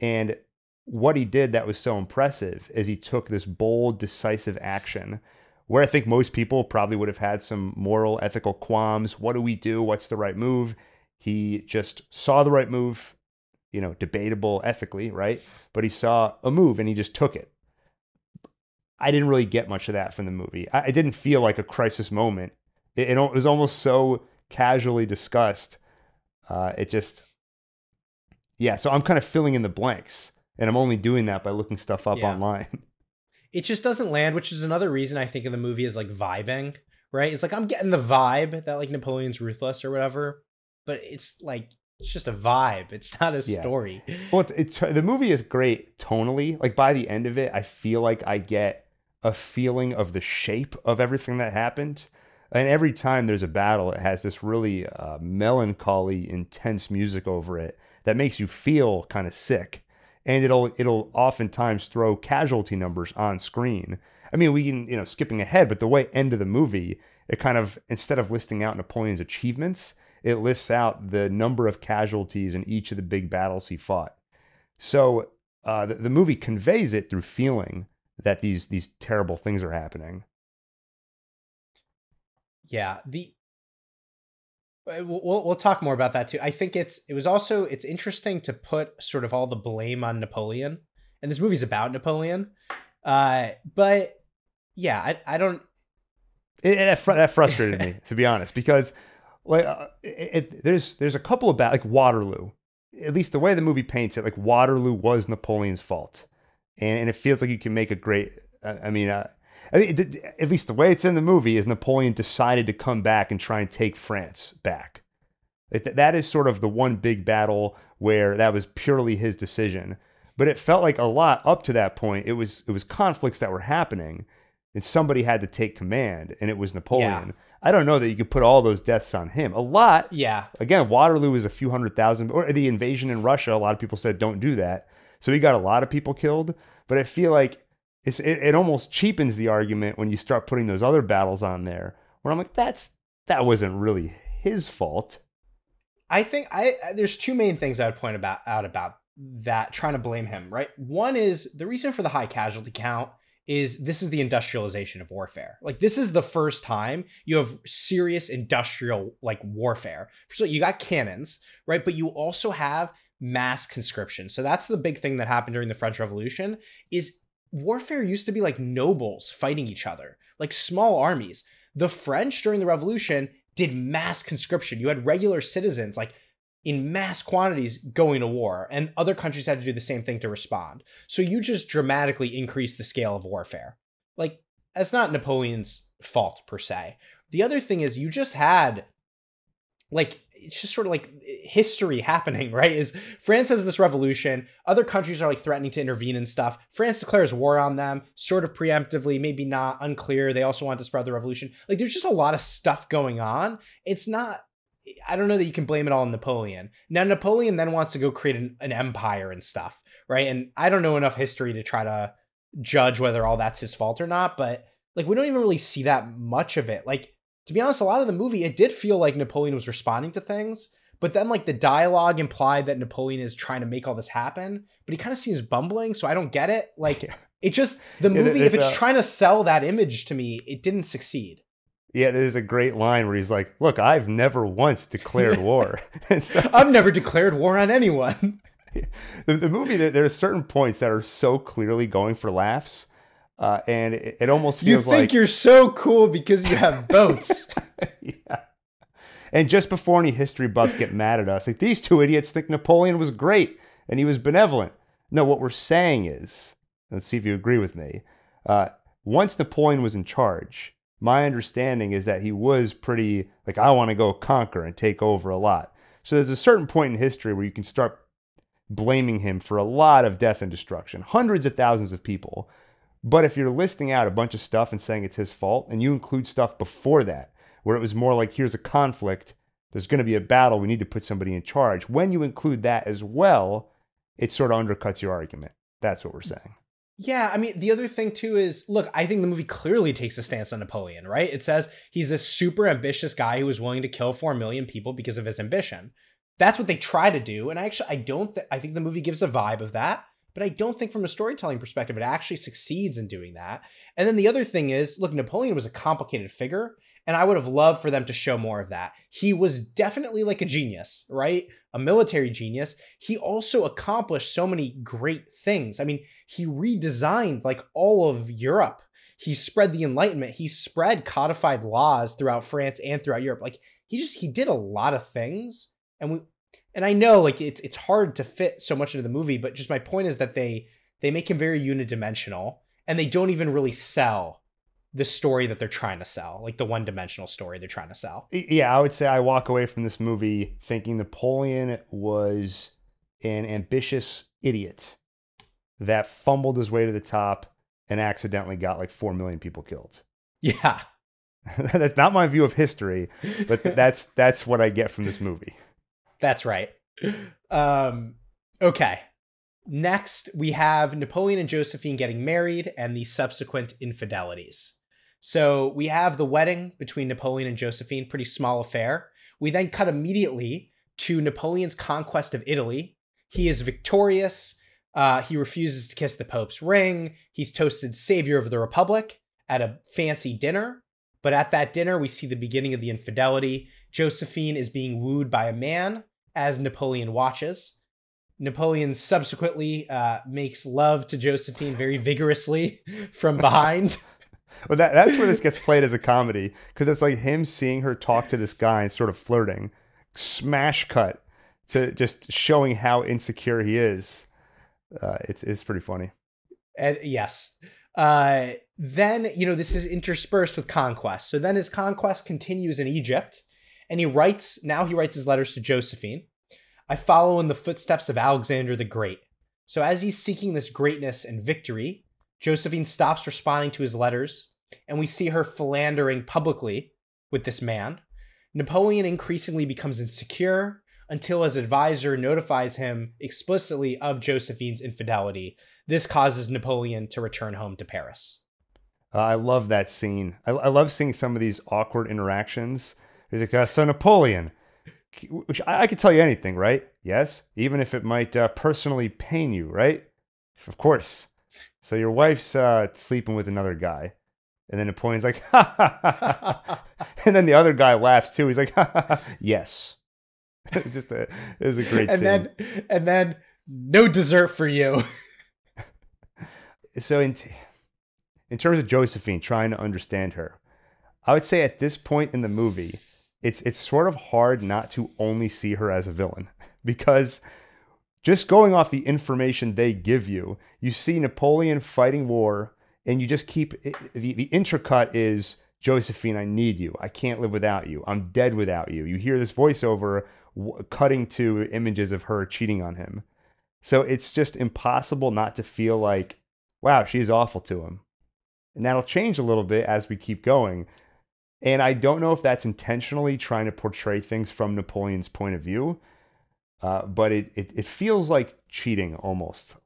[SPEAKER 1] And what he did that was so impressive is he took this bold, decisive action where I think most people probably would have had some moral, ethical qualms. What do we do? What's the right move? He just saw the right move, you know, debatable ethically, right? But he saw a move and he just took it. I didn't really get much of that from the movie. I, didn't feel like a crisis moment. It, it, was almost so casually discussed. Uh, it just, yeah. So I'm kind of filling in the blanks, and I'm only doing that by looking stuff up
[SPEAKER 2] Yeah.
[SPEAKER 1] online.
[SPEAKER 2] it just doesn't land, which is another reason I think of the movie is like vibing, right? It's like I'm getting the vibe that like Napoleon's ruthless or whatever, but it's like it's just a vibe. It's not a
[SPEAKER 1] Yeah.
[SPEAKER 2] story.
[SPEAKER 1] Well, it's, it's the movie is great tonally. Like by the end of it, I feel like I get a feeling of the shape of everything that happened. And every time there's a battle, it has this really uh, melancholy, intense music over it that makes you feel kind of sick. And it'll it'll oftentimes throw casualty numbers on screen. I mean, we can you know skipping ahead, but the way end of the movie, it kind of instead of listing out Napoleon's achievements, it lists out the number of casualties in each of the big battles he fought. So uh, the, the movie conveys it through feeling that these these terrible things are happening.
[SPEAKER 2] Yeah, the we'll, we'll talk more about that too. I think it's it was also it's interesting to put sort of all the blame on Napoleon, and this movie's about Napoleon. Uh, but yeah, I I don't
[SPEAKER 1] It, it- that frustrated me to be honest because like uh, it, it, there's there's a couple of bad like Waterloo. At least the way the movie paints it, like Waterloo was Napoleon's fault, and, and it feels like you can make a great. I, I mean, uh, I mean, at least the way it's in the movie is Napoleon decided to come back and try and take France back. That is sort of the one big battle where that was purely his decision. But it felt like a lot up to that point. It was it was conflicts that were happening, and somebody had to take command, and it was Napoleon. I don't know that you could put all those deaths on him. A lot,
[SPEAKER 2] yeah
[SPEAKER 1] again, Waterloo is a few hundred thousand, or the invasion in Russia. A lot of people said don't do that, so he got a lot of people killed. But I feel like it, it almost cheapens the argument when you start putting those other battles on there. Where I'm like, that's that wasn't really his fault.
[SPEAKER 2] I think I there's two main things I would point about out about that trying to blame him, right? One is the reason for the high casualty count is this is the industrialization of warfare. Like this is the first time you have serious industrial like warfare. So you got cannons, right? But you also have mass conscription. So that's the big thing that happened during the French Revolution is warfare used to be like nobles fighting each other, like small armies. The French during the revolution did mass conscription. You had regular citizens like in mass quantities going to war, and other countries had to do the same thing to respond. So you just dramatically increase the scale of warfare. Like, that's not Napoleon's fault per se. The other thing is, you just had, like, it's just sort of like eh, history happening, right? Is France has this revolution, other countries are like threatening to intervene and stuff. France declares war on them, sort of preemptively, maybe not, unclear. They also want to spread the revolution. Like, there's just a lot of stuff going on. It's not I don't know that you can blame it all on Napoleon. Now Napoleon then wants to go create an, an, empire and stuff, right? And I don't know enough history to try to judge whether all that's his fault or not, but like we don't even really see that much of it. Like to be honest, a lot of the movie it did feel like Napoleon was responding to things, but then like the dialogue implied that Napoleon is trying to make all this happen, but he kind of seems bumbling, so I don't get it. Like it just the movie if it's a... trying to sell that image to me, it didn't succeed.
[SPEAKER 1] Yeah, there's a great line where he's like, "Look, I've never once declared war.
[SPEAKER 2] so, I've never declared war on anyone."
[SPEAKER 1] the, the, movie, there, are certain points that are so clearly going for laughs, uh, and it, it, almost feels
[SPEAKER 2] you think
[SPEAKER 1] like
[SPEAKER 2] you're so cool because you have boats.
[SPEAKER 1] yeah. And just before any history buffs get mad at us, like these two idiots think Napoleon was great and he was benevolent. No, what we're saying is, let's see if you agree with me. Uh, once Napoleon was in charge, my understanding is that he was pretty like I want to go conquer and take over a lot. So there's a certain point in history where you can start blaming him for a lot of death and destruction, hundreds of thousands of people. But if you're listing out a bunch of stuff and saying it's his fault, and you include stuff before that, where it was more like here's a conflict, there's going to be a battle, we need to put somebody in charge. When you include that as well, it sort of undercuts your argument. That's what we're mm. saying.
[SPEAKER 2] Yeah, I mean, the other thing too is look, I think the movie clearly takes a stance on Napoleon, right? It says he's this super ambitious guy who was willing to kill 4 million people because of his ambition. That's what they try to do. And I actually, I don't, th- I think the movie gives a vibe of that, but I don't think from a storytelling perspective it actually succeeds in doing that. And then the other thing is look, Napoleon was a complicated figure, and I would have loved for them to show more of that. He was definitely like a genius, right? a military genius, he also accomplished so many great things. I mean, he redesigned like all of Europe. He spread the Enlightenment. He spread codified laws throughout France and throughout Europe. Like he just he did a lot of things. And we and I know like it's it's hard to fit so much into the movie, but just my point is that they they make him very unidimensional and they don't even really sell the story that they're trying to sell, like the one dimensional story they're trying to sell.
[SPEAKER 1] Yeah, I would say I walk away from this movie thinking Napoleon was an ambitious idiot that fumbled his way to the top and accidentally got like 4 million people killed.
[SPEAKER 2] Yeah.
[SPEAKER 1] that's not my view of history, but that's that's what I get from this movie.
[SPEAKER 2] That's right. Um okay. Next, we have Napoleon and Josephine getting married and the subsequent infidelities. So we have the wedding between Napoleon and Josephine, pretty small affair. We then cut immediately to Napoleon's conquest of Italy. He is victorious. Uh, he refuses to kiss the Pope's ring. He's toasted savior of the Republic at a fancy dinner. But at that dinner, we see the beginning of the infidelity. Josephine is being wooed by a man as Napoleon watches. Napoleon subsequently uh, makes love to Josephine very vigorously from behind.
[SPEAKER 1] Well, that, that's where this gets played as a comedy because it's like him seeing her talk to this guy and sort of flirting. Smash cut to just showing how insecure he is. Uh, it's it's pretty funny.
[SPEAKER 2] And yes. Uh, then you know this is interspersed with conquest. So then his conquest continues in Egypt, and he writes. Now he writes his letters to Josephine. I follow in the footsteps of Alexander the Great. So as he's seeking this greatness and victory, Josephine stops responding to his letters, and we see her philandering publicly with this man. Napoleon increasingly becomes insecure until his advisor notifies him explicitly of Josephine's infidelity. This causes Napoleon to return home to Paris.
[SPEAKER 1] Uh, I love that scene. I, I, love seeing some of these awkward interactions. He's like, uh, so Napoleon, which I, I could tell you anything, right? Yes, even if it might uh, personally pain you, right? Of course. So your wife's uh, sleeping with another guy, and then Napoleon's like, ha, ha, ha, ha. and then the other guy laughs too. He's like, ha, ha, ha. yes. Just a, it was a great
[SPEAKER 2] and
[SPEAKER 1] scene.
[SPEAKER 2] then and then no dessert for you.
[SPEAKER 1] so in t- in terms of Josephine trying to understand her, I would say at this point in the movie, it's it's sort of hard not to only see her as a villain because just going off the information they give you, you see Napoleon fighting war, and you just keep it, the the intercut is Josephine, I need you. I can't live without you. I'm dead without you. You hear this voiceover cutting to images of her cheating on him. So it's just impossible not to feel like, wow, she's awful to him. And that'll change a little bit as we keep going. And I don't know if that's intentionally trying to portray things from Napoleon's point of view, uh, but it, it, it feels like cheating almost.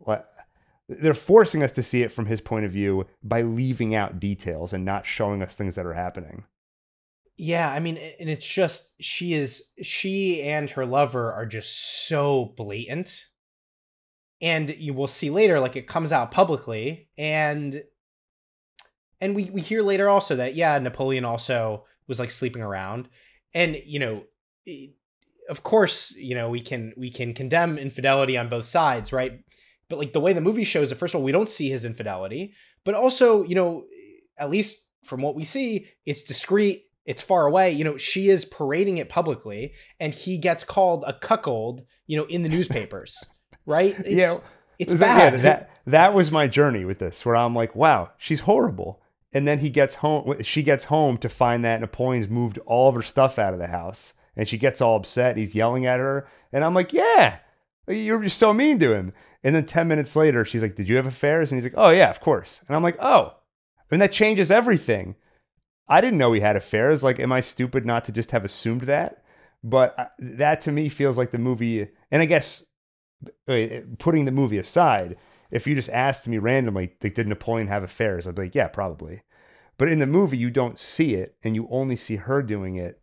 [SPEAKER 1] They're forcing us to see it from his point of view by leaving out details and not showing us things that are happening.
[SPEAKER 2] Yeah, I mean, and it's just she is she and her lover are just so blatant. And you will see later, like it comes out publicly, and and we we hear later also that yeah, Napoleon also was like sleeping around, and you know, it- of course, you know we can we can condemn infidelity on both sides, right? But like the way the movie shows it, first of all, we don't see his infidelity, but also, you know, at least from what we see, it's discreet, it's far away. You know, she is parading it publicly, and he gets called a cuckold, you know, in the newspapers, right? It's,
[SPEAKER 1] Yeah,
[SPEAKER 2] it's
[SPEAKER 1] So, yeah,
[SPEAKER 2] bad.
[SPEAKER 1] that that was my journey with this, where I'm like, wow, she's horrible. And then he gets home. She gets home to find that Napoleon's moved all of her stuff out of the house, and she gets all upset. He's yelling at her, and I'm like, yeah, you're so mean to him. And then ten minutes later, she's like, did you have affairs? And he's like, oh yeah, of course. And I'm like, oh, and that changes everything. I didn't know he had affairs. Like, am I stupid not to just have assumed that? But uh, that to me feels like the movie, and I guess putting the movie aside, if you just asked me randomly, like, did Napoleon have affairs? I'd be like, yeah, probably. But in the movie, you don't see it, and you only see her doing it.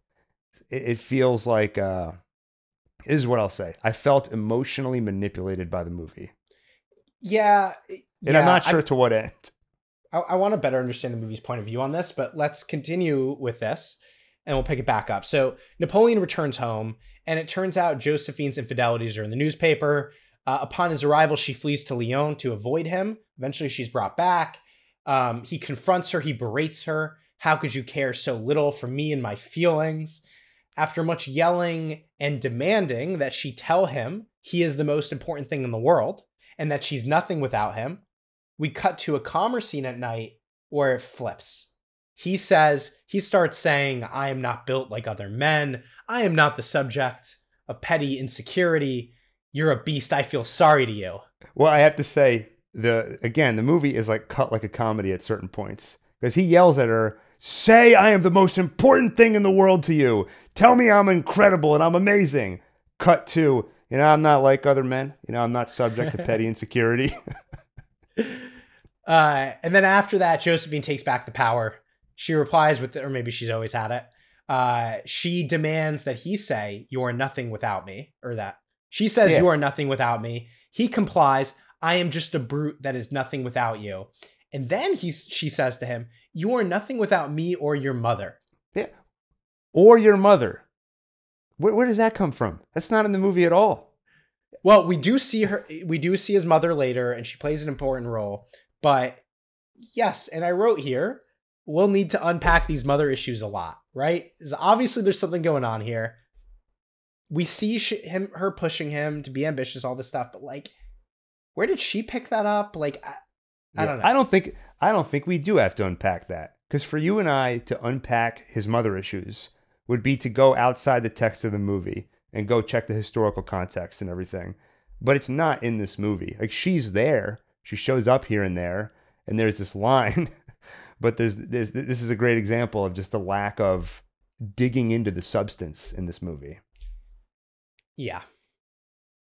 [SPEAKER 1] It, it feels like uh, this is what I'll say. I felt emotionally manipulated by the movie,
[SPEAKER 2] yeah,
[SPEAKER 1] and I'm
[SPEAKER 2] yeah,
[SPEAKER 1] not
[SPEAKER 2] I-
[SPEAKER 1] sure to what end.
[SPEAKER 2] I, I want to better understand the movie's point of view on this, but let's continue with this and we'll pick it back up. So Napoleon returns home, and it turns out Josephine's infidelities are in the newspaper. Uh, upon his arrival, she flees to Lyon to avoid him. Eventually, she's brought back. Um, he confronts her, he berates her. How could you care so little for me and my feelings? After much yelling and demanding that she tell him he is the most important thing in the world and that she's nothing without him, we cut to a calmer scene at night where it flips. He says, he starts saying, I am not built like other men. I am not the subject of petty insecurity. You're a beast. I feel sorry to you.
[SPEAKER 1] Well, I have to say the again, the movie is like cut like a comedy at certain points because he yells at her, "Say I am the most important thing in the world to you. Tell me I'm incredible and I'm amazing." Cut to, you know, I'm not like other men. You know, I'm not subject to petty insecurity.
[SPEAKER 2] Uh, and then after that, Josephine takes back the power. She replies with, or maybe she's always had it. Uh, she demands that he say, You are nothing without me, or that. She says,
[SPEAKER 1] Yeah.
[SPEAKER 2] You are nothing without me. He complies, I am just a brute that is nothing without you. And then he's, she says to him, You are nothing without me or your mother.
[SPEAKER 1] yeah. Or your mother. Where, where does that come from? That's not in the movie at all.
[SPEAKER 2] Well, we do see her, we do see his mother later, and she plays an important role. But yes, and I wrote here, we'll need to unpack these mother issues a lot, right? obviously, there's something going on here. We see sh- him, her pushing him to be ambitious, all this stuff, but like, where did she pick that up? Like, I, I
[SPEAKER 1] Yeah,
[SPEAKER 2] don't know.
[SPEAKER 1] I don't think I don't think we do have to unpack that. Because for you and I to unpack his mother issues would be to go outside the text of the movie and go check the historical context and everything. But it's not in this movie. Like she's there. She shows up here and there, and there's this line. but there's, there's this is a great example of just the lack of digging into the substance in this movie.
[SPEAKER 2] Yeah.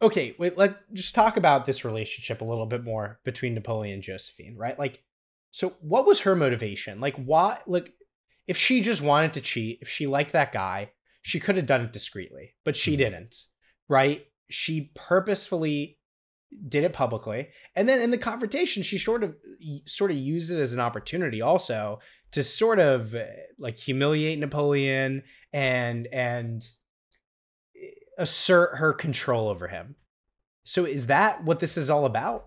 [SPEAKER 2] Okay, wait, let's just talk about this relationship a little bit more between Napoleon and Josephine, right? Like so what was her motivation? Like why like if she just wanted to cheat, if she liked that guy, she could have done it discreetly, but she
[SPEAKER 1] Mhm.
[SPEAKER 2] didn't. Right? She purposefully did it publicly, and then in the confrontation, she sort of sort of used it as an opportunity also to sort of uh, like humiliate Napoleon and and eh, assert her control over him. So is that what this is all about?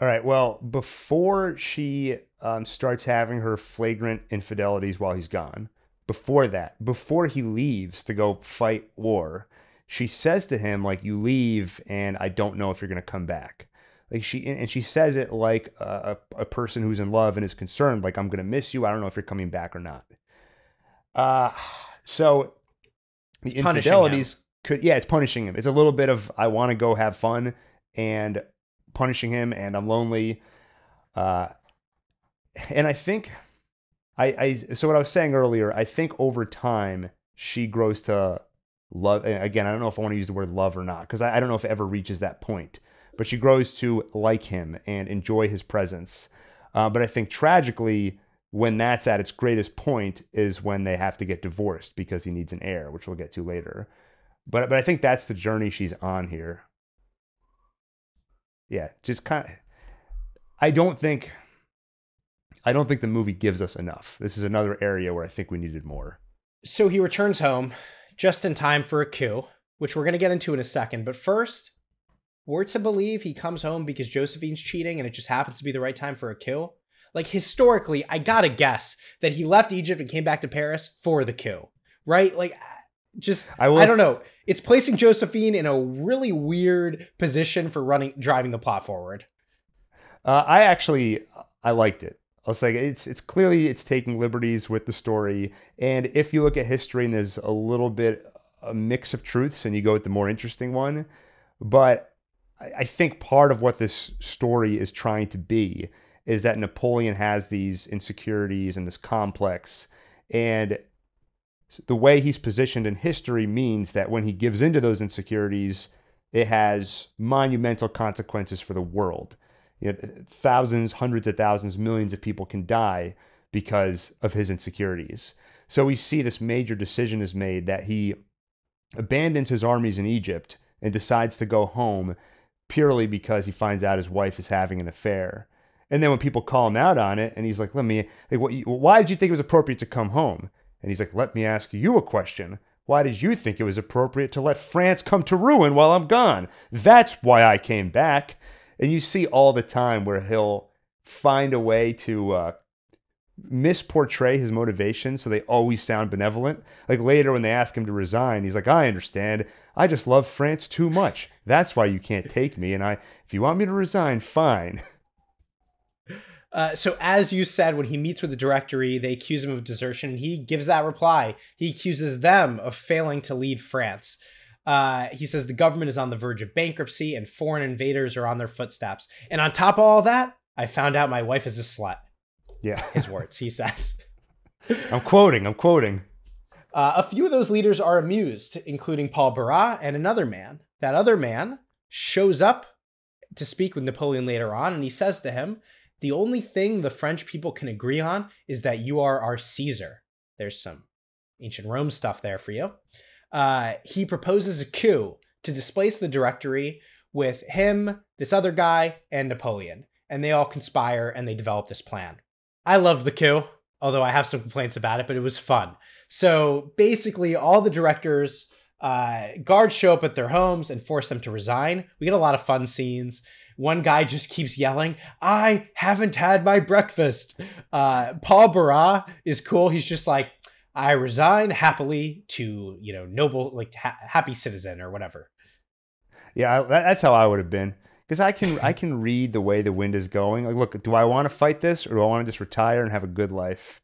[SPEAKER 1] All right. Well, before she um, starts having her flagrant infidelities while he's gone, before that, before he leaves to go fight war, she says to him like, "You leave, and I don't know if you're gonna come back." Like she and she says it like a, a, person who's in love and is concerned, like, "I'm gonna miss you. I don't know if you're coming back or not." Uh so the
[SPEAKER 2] It's
[SPEAKER 1] infidelities could yeah, it's punishing him. It's a little bit of I want to go have fun and punishing him and I'm lonely. Uh and I think I I so what I was saying earlier, I think over time she grows to love again, I don't know if I want to use the word love or not because I, I don't know if it ever reaches that point. But she grows to like him and enjoy his presence. Uh, but I think tragically, when that's at its greatest point, is when they have to get divorced because he needs an heir, which we'll get to later. But but I think that's the journey she's on here. Yeah, just kind of. I don't think. I don't think the movie gives us enough. This is another area where I think we needed more.
[SPEAKER 2] So he returns home just in time for a coup, which we're going to get into in a second. But first, we're to believe he comes home because Josephine's cheating and it just happens to be the right time for a coup. Like historically, I gotta guess that he left Egypt and came back to Paris for the coup, right? Like, just
[SPEAKER 1] I
[SPEAKER 2] I, don't know. It's placing Josephine in a really weird position for running, driving the plot forward.
[SPEAKER 1] Uh, I actually I liked it. I'll say it's it's clearly it's taking liberties with the story, and if you look at history and there's a little bit a mix of truths, and you go with the more interesting one, but I, I think part of what this story is trying to be is that Napoleon has these insecurities and this complex, and the way he's positioned in history means that when he gives into those insecurities, it has monumental consequences for the world you know, thousands, hundreds of thousands, millions of people can die because of his insecurities. So we see this major decision is made that he abandons his armies in Egypt and decides to go home purely because he finds out his wife is having an affair. And then when people call him out on it, and he's like, "Let me, like, what? Why did you think it was appropriate to come home?" And he's like, "Let me ask you a question. Why did you think it was appropriate to let France come to ruin while I'm gone? That's why I came back." And you see all the time where he'll find a way to uh, misportray his motivation so they always sound benevolent. Like later when they ask him to resign, he's like, I understand. I just love France too much. That's why you can't take me. And I, if you want me to resign, fine.
[SPEAKER 2] Uh, so as you said, when he meets with the directory, they accuse him of desertion. And he gives that reply. He accuses them of failing to lead France. Uh, he says the government is on the verge of bankruptcy and foreign invaders are on their footsteps. And on top of all that, I found out my wife is a slut.
[SPEAKER 1] Yeah.
[SPEAKER 2] His words, he says.
[SPEAKER 1] I'm quoting, I'm quoting.
[SPEAKER 2] Uh, a few of those leaders are amused, including Paul Barras and another man. That other man shows up to speak with Napoleon later on, and he says to him, The only thing the French people can agree on is that you are our Caesar. There's some ancient Rome stuff there for you. Uh, he proposes a coup to displace the directory with him, this other guy, and Napoleon. And they all conspire and they develop this plan. I loved the coup, although I have some complaints about it, but it was fun. So basically, all the directors, uh, guards show up at their homes and force them to resign. We get a lot of fun scenes. One guy just keeps yelling, I haven't had my breakfast. Uh, Paul Barras is cool. He's just like, I resign happily to, you know, noble, like ha- happy citizen or whatever.
[SPEAKER 1] Yeah, that's how I would have been. Because I can I can read the way the wind is going. Like, look, do I want to fight this or do I want to just retire and have a good life?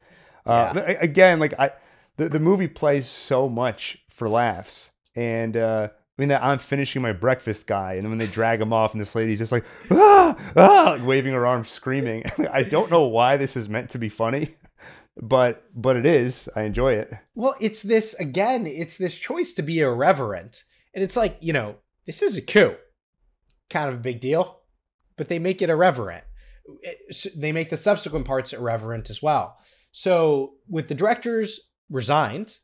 [SPEAKER 1] Uh,
[SPEAKER 2] Yeah.
[SPEAKER 1] Again, like I, the the movie plays so much for laughs, and uh, I mean that I'm finishing my breakfast guy, and then when they drag him off, and this lady's just like ah ah, like waving her arms, screaming. I don't know why this is meant to be funny, but but it is. I enjoy it.
[SPEAKER 2] Well, it's this again, it's this choice to be irreverent. And it's like, you know, this is a coup. Kind of a big deal, but they make it irreverent. They make the subsequent parts irreverent as well. So, with the directors resigned,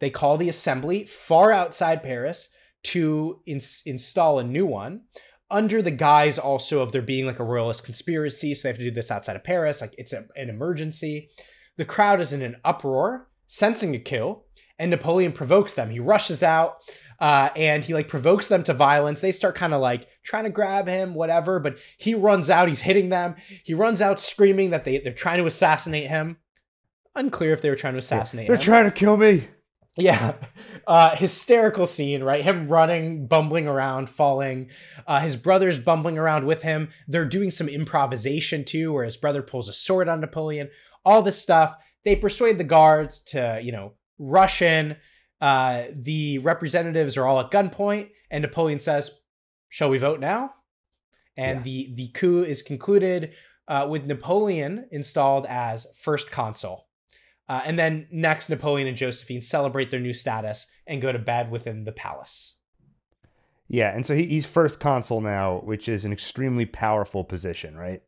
[SPEAKER 2] They call the assembly far outside Paris to ins- install a new one under the guise also of there being like a royalist conspiracy. So they have to do this outside of Paris. Like it's a, an emergency. The crowd is in an uproar, sensing a coup, and Napoleon provokes them. He rushes out. Uh, and he like provokes them to violence. They start kind of like trying to grab him, whatever. But he runs out. He's hitting them. He runs out screaming that they they're trying to assassinate him. Unclear if they were trying to assassinate him.
[SPEAKER 1] They're trying to kill me.
[SPEAKER 2] Yeah. Uh, hysterical scene, right? Him running, bumbling around, falling. Uh, his brother's bumbling around with him. They're doing some improvisation too, where his brother pulls a sword on Napoleon. All this stuff. They persuade the guards to, you know, rush in. Uh, the representatives are all at gunpoint, and Napoleon says, "Shall we vote now?" And
[SPEAKER 1] Yeah.
[SPEAKER 2] the the coup is concluded uh, with Napoleon installed as first consul. Uh, and then next, Napoleon and Josephine celebrate their new status and go to bed within the palace.
[SPEAKER 1] Yeah, and so he, he's first consul now, which is an extremely powerful position, right?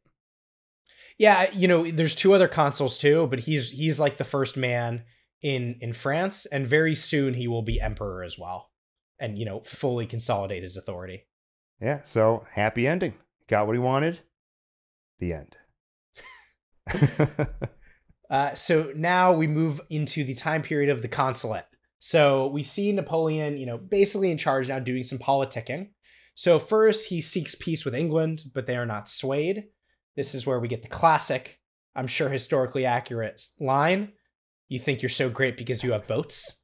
[SPEAKER 2] Yeah, you know, there's two other consuls too, but he's he's like the first man in in France, and very soon he will be emperor as well, and you know, fully consolidate his authority.
[SPEAKER 1] Yeah, so happy ending. Got what he wanted. The end.
[SPEAKER 2] Uh, so now we move into the time period of the consulate. So we see Napoleon, you know, basically in charge now, doing some politicking. So first he seeks peace with England, but they are not swayed. This is where we get the classic, I'm sure historically accurate line. You think you're so great because you have boats.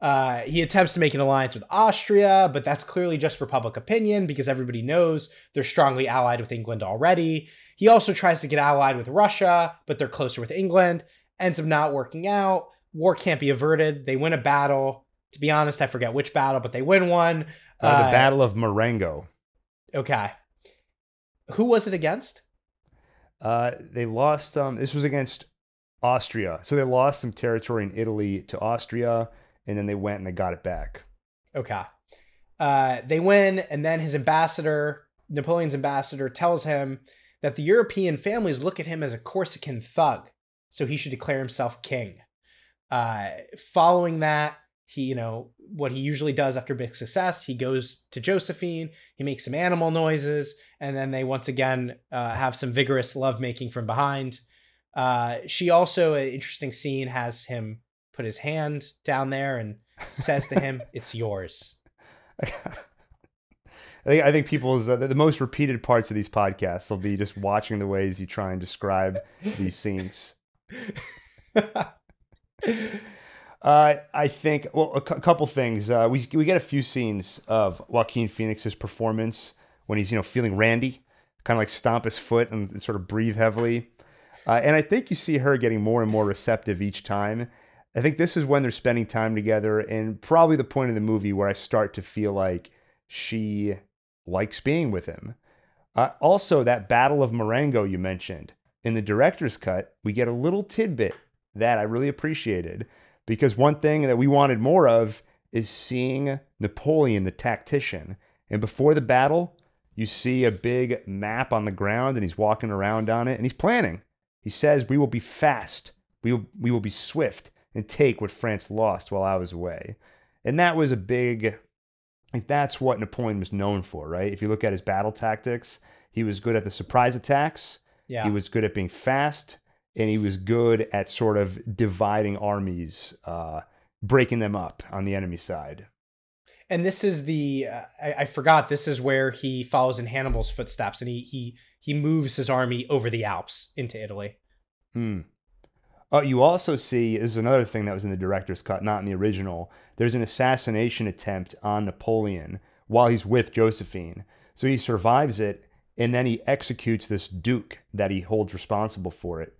[SPEAKER 2] Uh, he attempts to make an alliance with Austria, but that's clearly just for public opinion because everybody knows they're strongly allied with England already. He also tries to get allied with Russia, but they're closer with England. Ends up not working out. War can't be averted. They win a battle. To be honest, I forget which battle, but they win one.
[SPEAKER 1] Uh, the
[SPEAKER 2] Uh,
[SPEAKER 1] Battle of Marengo.
[SPEAKER 2] Okay. Who was it against?
[SPEAKER 1] Uh, they lost. Um, this was against Austria, so they lost some territory in Italy to Austria, and then they went and they got it back.
[SPEAKER 2] Okay. Uh, they win, and then his ambassador, Napoleon's ambassador, tells him that the European families look at him as a Corsican thug, so he should declare himself king. Uh, following that, he, you know, what he usually does after big success, he goes to Josephine, he makes some animal noises, and then they once again uh, have some vigorous lovemaking from behind. Uh, she also, an interesting scene, has him put his hand down there and says to him, "It's yours."
[SPEAKER 1] I think I think people's uh, the most repeated parts of these podcasts will be just watching the ways you try and describe these scenes. Uh, I think well, a cou- couple things. Uh, we we get a few scenes of Joaquin Phoenix's performance when he's you know feeling randy, kind of like stomp his foot and sort of breathe heavily. Uh, and I think you see her getting more and more receptive each time. I think this is when they're spending time together, and probably the point of the movie where I start to feel like she likes being with him. Uh, also, that Battle of Marengo you mentioned in the director's cut, we get a little tidbit that I really appreciated because one thing that we wanted more of is seeing Napoleon, the tactician. And before the battle, you see a big map on the ground and he's walking around on it and he's planning. He says, We will be fast, we will, we will be swift and take what France lost while I was away. And that was a big, like, that's what Napoleon was known for, right? If you look at his battle tactics, he was good at the surprise attacks,
[SPEAKER 2] Yeah.
[SPEAKER 1] he was good at being fast, and he was good at sort of dividing armies, uh, breaking them up on the enemy side.
[SPEAKER 2] and this is the uh, I, I forgot this is where he follows in Hannibal's footsteps and he he he moves his army over the Alps into Italy.
[SPEAKER 1] Hmm. Oh, you also see this is another thing that was in the director's cut, not in the original. There's an assassination attempt on Napoleon while he's with Josephine. So he survives it, and then he executes this duke that he holds responsible for it.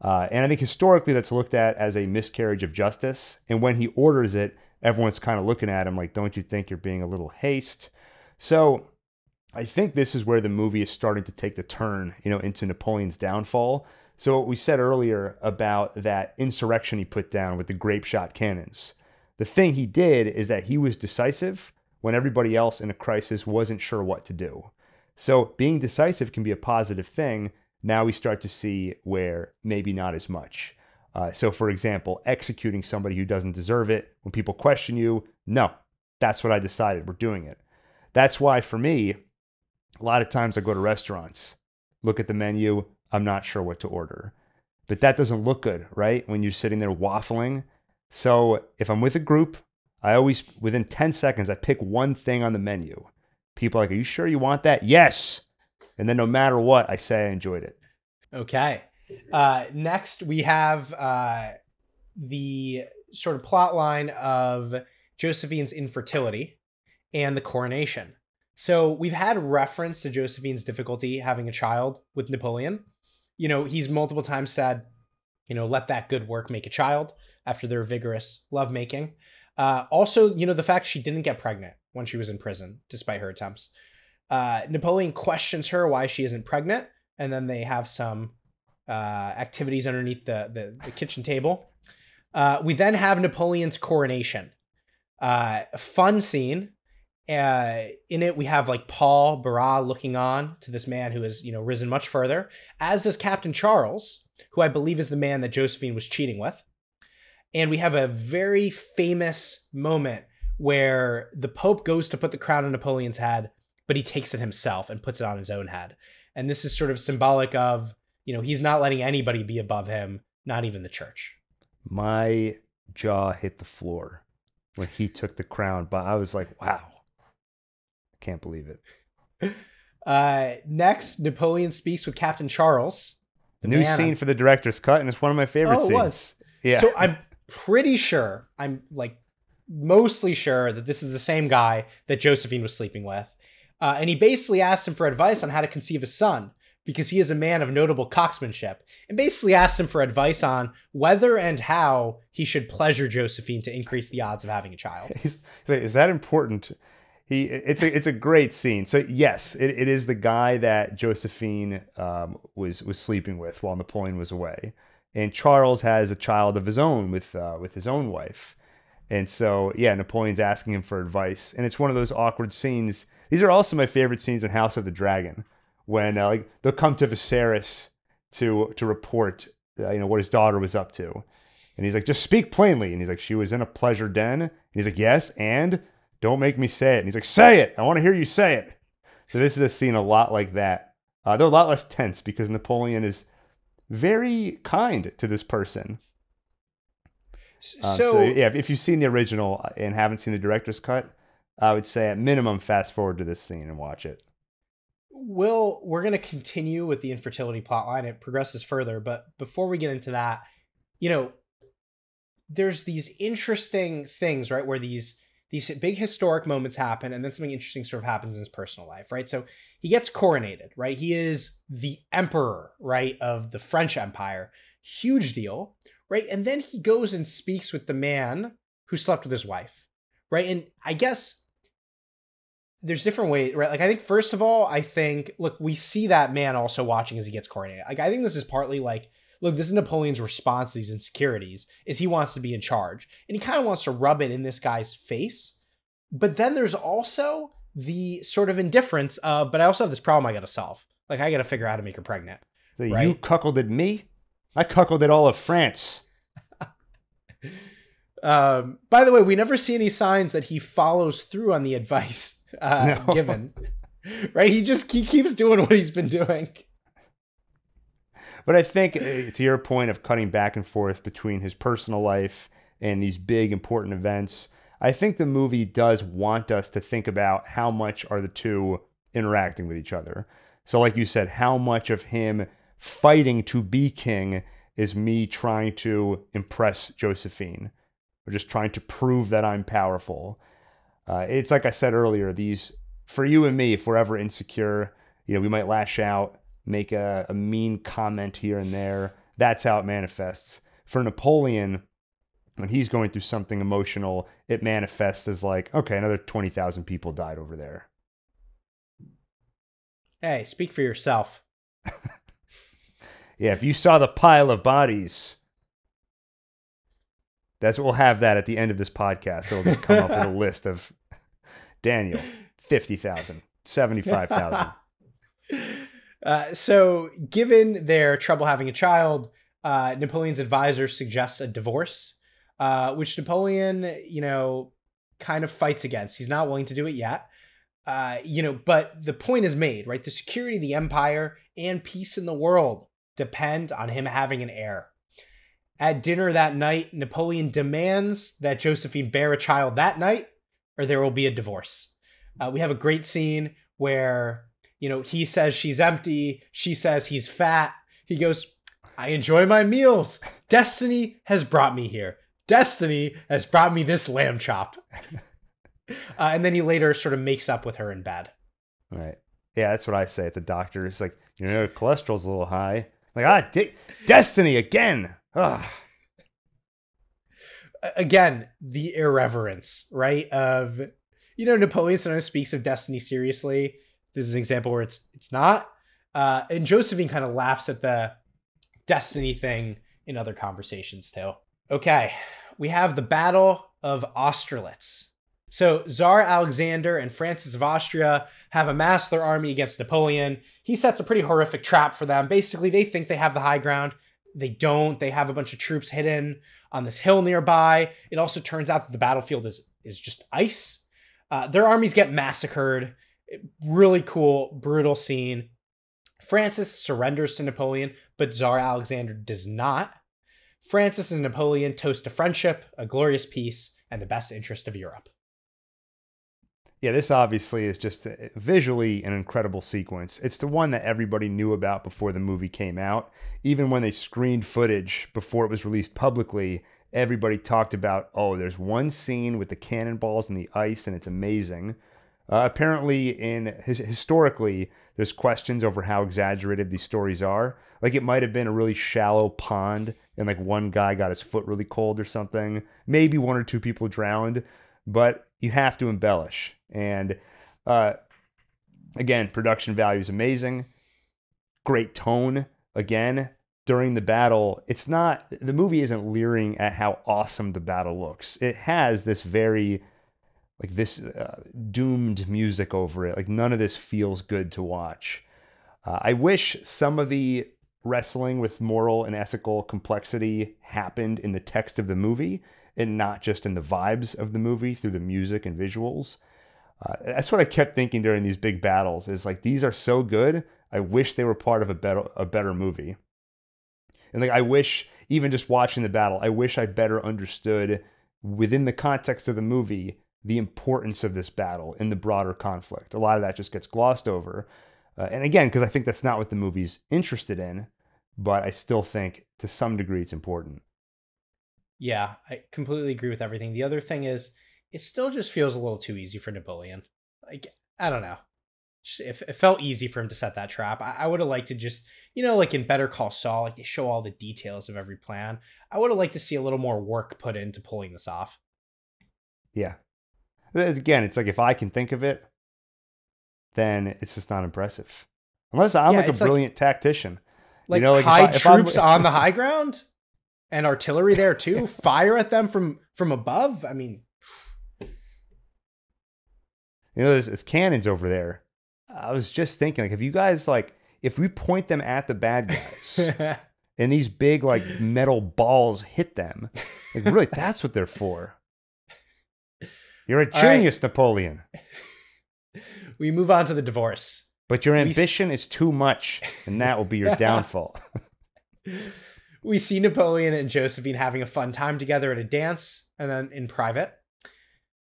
[SPEAKER 1] Uh, and I think historically that's looked at as a miscarriage of justice. And when he orders it, everyone's kind of looking at him like, "Don't you think you're being a little haste?" So I think this is where the movie is starting to take the turn, you know, into Napoleon's downfall. So what we said earlier about that insurrection he put down with the grape shot cannons. The thing he did is that he was decisive when everybody else in a crisis wasn't sure what to do. So being decisive can be a positive thing. Now we start to see where maybe not as much. Uh, so, for example, executing somebody who doesn't deserve it, when people question you, no, that's what I decided. We're doing it. That's why, for me, a lot of times I go to restaurants, look at the menu, I'm not sure what to order. But that doesn't look good, right? When you're sitting there waffling. So, if I'm with a group, I always, within 10 seconds, I pick one thing on the menu. People are like, Are you sure you want that? Yes. And then no matter what, I say I enjoyed it.
[SPEAKER 2] Okay. Uh, next, we have uh, the sort of plot line of Josephine's infertility and the coronation. So we've had reference to Josephine's difficulty having a child with Napoleon. You know, he's multiple times said, you know, let that good work make a child after their vigorous lovemaking. Uh, also, you know, the fact she didn't get pregnant when she was in prison, despite her attempts. Uh, Napoleon questions her why she isn't pregnant, and then they have some uh, activities underneath the, the, the kitchen table. Uh, we then have Napoleon's coronation. Uh, fun scene. Uh, in it, we have like Paul Barras looking on to this man who has, you know, risen much further, as does Captain Charles, who I believe is the man that Josephine was cheating with. And we have a very famous moment where the Pope goes to put the crown on Napoleon's head, but he takes it himself and puts it on his own head. And this is sort of symbolic of, you know, he's not letting anybody be above him, not even the church.
[SPEAKER 1] My jaw hit the floor when he took the crown, but I was like, wow, can't believe it.
[SPEAKER 2] Uh, next, Napoleon speaks with Captain Charles.
[SPEAKER 1] The new
[SPEAKER 2] man-
[SPEAKER 1] scene for the director's cut, and it's one of my favorite
[SPEAKER 2] Oh, it
[SPEAKER 1] scenes.
[SPEAKER 2] was.
[SPEAKER 1] Yeah.
[SPEAKER 2] So I'm pretty sure, I'm like mostly sure that this is the same guy that Josephine was sleeping with. Uh, and he basically asked him for advice on how to conceive a son because he is a man of notable coxmanship and basically asked him for advice on whether and how he should pleasure Josephine to increase the odds of having a child.
[SPEAKER 1] He's, he's like, is that important? He, it's a, it's a great scene. So yes, it, it is the guy that Josephine um, was was sleeping with while Napoleon was away, and Charles has a child of his own with uh, with his own wife, and so yeah, Napoleon's asking him for advice, and it's one of those awkward scenes. These are also my favorite scenes in House of the Dragon, when uh, like they'll come to Viserys to to report uh, you know what his daughter was up to, and he's like, just speak plainly. And he's like, she was in a pleasure den. And he's like, yes, and don't make me say it. And he's like, say it. I want to hear you say it. So this is a scene a lot like that. Uh, they're a lot less tense because Napoleon is very kind to this person. Um, so,
[SPEAKER 2] so,
[SPEAKER 1] yeah, if- if you've seen the original and haven't seen the director's cut, I would say at minimum fast forward to this scene and watch it.
[SPEAKER 2] Will we're going to continue with the infertility plotline. It progresses further, but before we get into that, you know, there's these interesting things, right? Where these these big historic moments happen, and then something interesting sort of happens in his personal life, right? So he gets coronated, right? He is the emperor, right, of the French Empire. Huge deal, right? And then he goes and speaks with the man who slept with his wife, right? And I guess there's different ways, right? Like I think first of all, I think look, we see that man also watching as he gets coronated. Like I think this is partly like, look, this is Napoleon's response to these insecurities, is he wants to be in charge. And he kind of wants to rub it in this guy's face. But then there's also the sort of indifference of, but I also have this problem I gotta solve. Like I gotta figure out how to make her pregnant.
[SPEAKER 1] So you
[SPEAKER 2] Right.
[SPEAKER 1] cuckolded me? I cuckolded all of France.
[SPEAKER 2] Um, by the way, we never see any signs that he follows through on the advice uh,
[SPEAKER 1] No.
[SPEAKER 2] given. right? He just he keeps doing what he's been doing.
[SPEAKER 1] But I think uh, to your point of cutting back and forth between his personal life and these big important events, I think the movie does want us to think about how much are the two interacting with each other. So like you said, how much of him fighting to be king is me trying to impress Josephine or just trying to prove that I'm powerful. Uh, it's like I said earlier, these for you and me, if we're ever insecure, you know, we might lash out, make a, a mean comment here and there. That's how it manifests. For Napoleon, when he's going through something emotional, it manifests as like, okay, another 20,000 people died over there.
[SPEAKER 2] Hey, speak for yourself.
[SPEAKER 1] Yeah, if you saw the pile of bodies, that's what we'll have that at the end of this podcast. It'll just come up with a list of Daniel, 50,000, 75,000.
[SPEAKER 2] Uh, so, given their trouble having a child, uh, Napoleon's advisor suggests a divorce, uh, which Napoleon, you know, kind of fights against. He's not willing to do it yet. Uh, you know, but the point is made, right? The security of the empire and peace in the world depend on him having an heir. At dinner that night, Napoleon demands that Josephine bear a child that night, or there will be a divorce. Uh, we have a great scene where, you know, he says she's empty, she says he's fat. He goes, I enjoy my meals. Destiny has brought me here. Destiny has brought me this lamb chop. uh, and then he later sort of makes up with her in bed.
[SPEAKER 1] Right. Yeah, that's what I say at the doctor. It's like, you know, cholesterol's a little high. Like, ah, destiny again. Ugh.
[SPEAKER 2] Again, the irreverence, right? Of you know, Napoleon sometimes speaks of destiny seriously. This is an example where it's it's not. Uh, and Josephine kind of laughs at the destiny thing in other conversations too. Okay, we have the Battle of Austerlitz. So Tsar Alexander and Francis of Austria have amassed their army against Napoleon. He sets a pretty horrific trap for them. Basically, they think they have the high ground. They don't. They have a bunch of troops hidden on this hill nearby. It also turns out that the battlefield is is just ice. Uh, their armies get massacred. Really cool, brutal scene. Francis surrenders to Napoleon, but Tsar Alexander does not. Francis and Napoleon toast a friendship, a glorious peace, and the best interest of Europe.
[SPEAKER 1] Yeah, this obviously is just a, visually an incredible sequence. It's the one that everybody knew about before the movie came out. Even when they screened footage before it was released publicly, everybody talked about, oh, there's one scene with the cannonballs and the ice, and it's amazing. Uh, apparently, in his, historically, there's questions over how exaggerated these stories are. Like it might have been a really shallow pond, and like one guy got his foot really cold or something. Maybe one or two people drowned, but you have to embellish. And uh, again, production value is amazing. Great tone. Again, during the battle, it's not, the movie isn't leering at how awesome the battle looks. It has this very, like, this uh, doomed music over it. Like, none of this feels good to watch. Uh, I wish some of the wrestling with moral and ethical complexity happened in the text of the movie and not just in the vibes of the movie through the music and visuals. Uh, that's what I kept thinking during these big battles. Is like these are so good. I wish they were part of a better a better movie. And like I wish even just watching the battle, I wish I better understood within the context of the movie the importance of this battle in the broader conflict. A lot of that just gets glossed over. Uh, and again, because I think that's not what the movie's interested in, but I still think to some degree it's important.
[SPEAKER 2] Yeah, I completely agree with everything. The other thing is, it still just feels a little too easy for Napoleon. Like, I don't know. It, it felt easy for him to set that trap. I, I would have liked to just, you know, like in Better Call Saul, like they show all the details of every plan. I would have liked to see a little more work put into pulling this off.
[SPEAKER 1] Yeah. Again, it's like if I can think of it, then it's just not impressive. Unless I'm yeah, like a brilliant like, tactician.
[SPEAKER 2] Like, you know, like high I, troops on the high ground? and artillery there too. Fire at them from from above. I mean,
[SPEAKER 1] you know, there's, there's cannons over there. I was just thinking, like, if you guys like, if we point them at the bad guys, and these big like metal balls hit them, like, really, that's what they're for. You're a genius, right. Napoleon.
[SPEAKER 2] We move on to the divorce.
[SPEAKER 1] But your ambition is too much, and that will be your downfall
[SPEAKER 2] we see Napoleon and Josephine having a fun time together at a dance and then in private.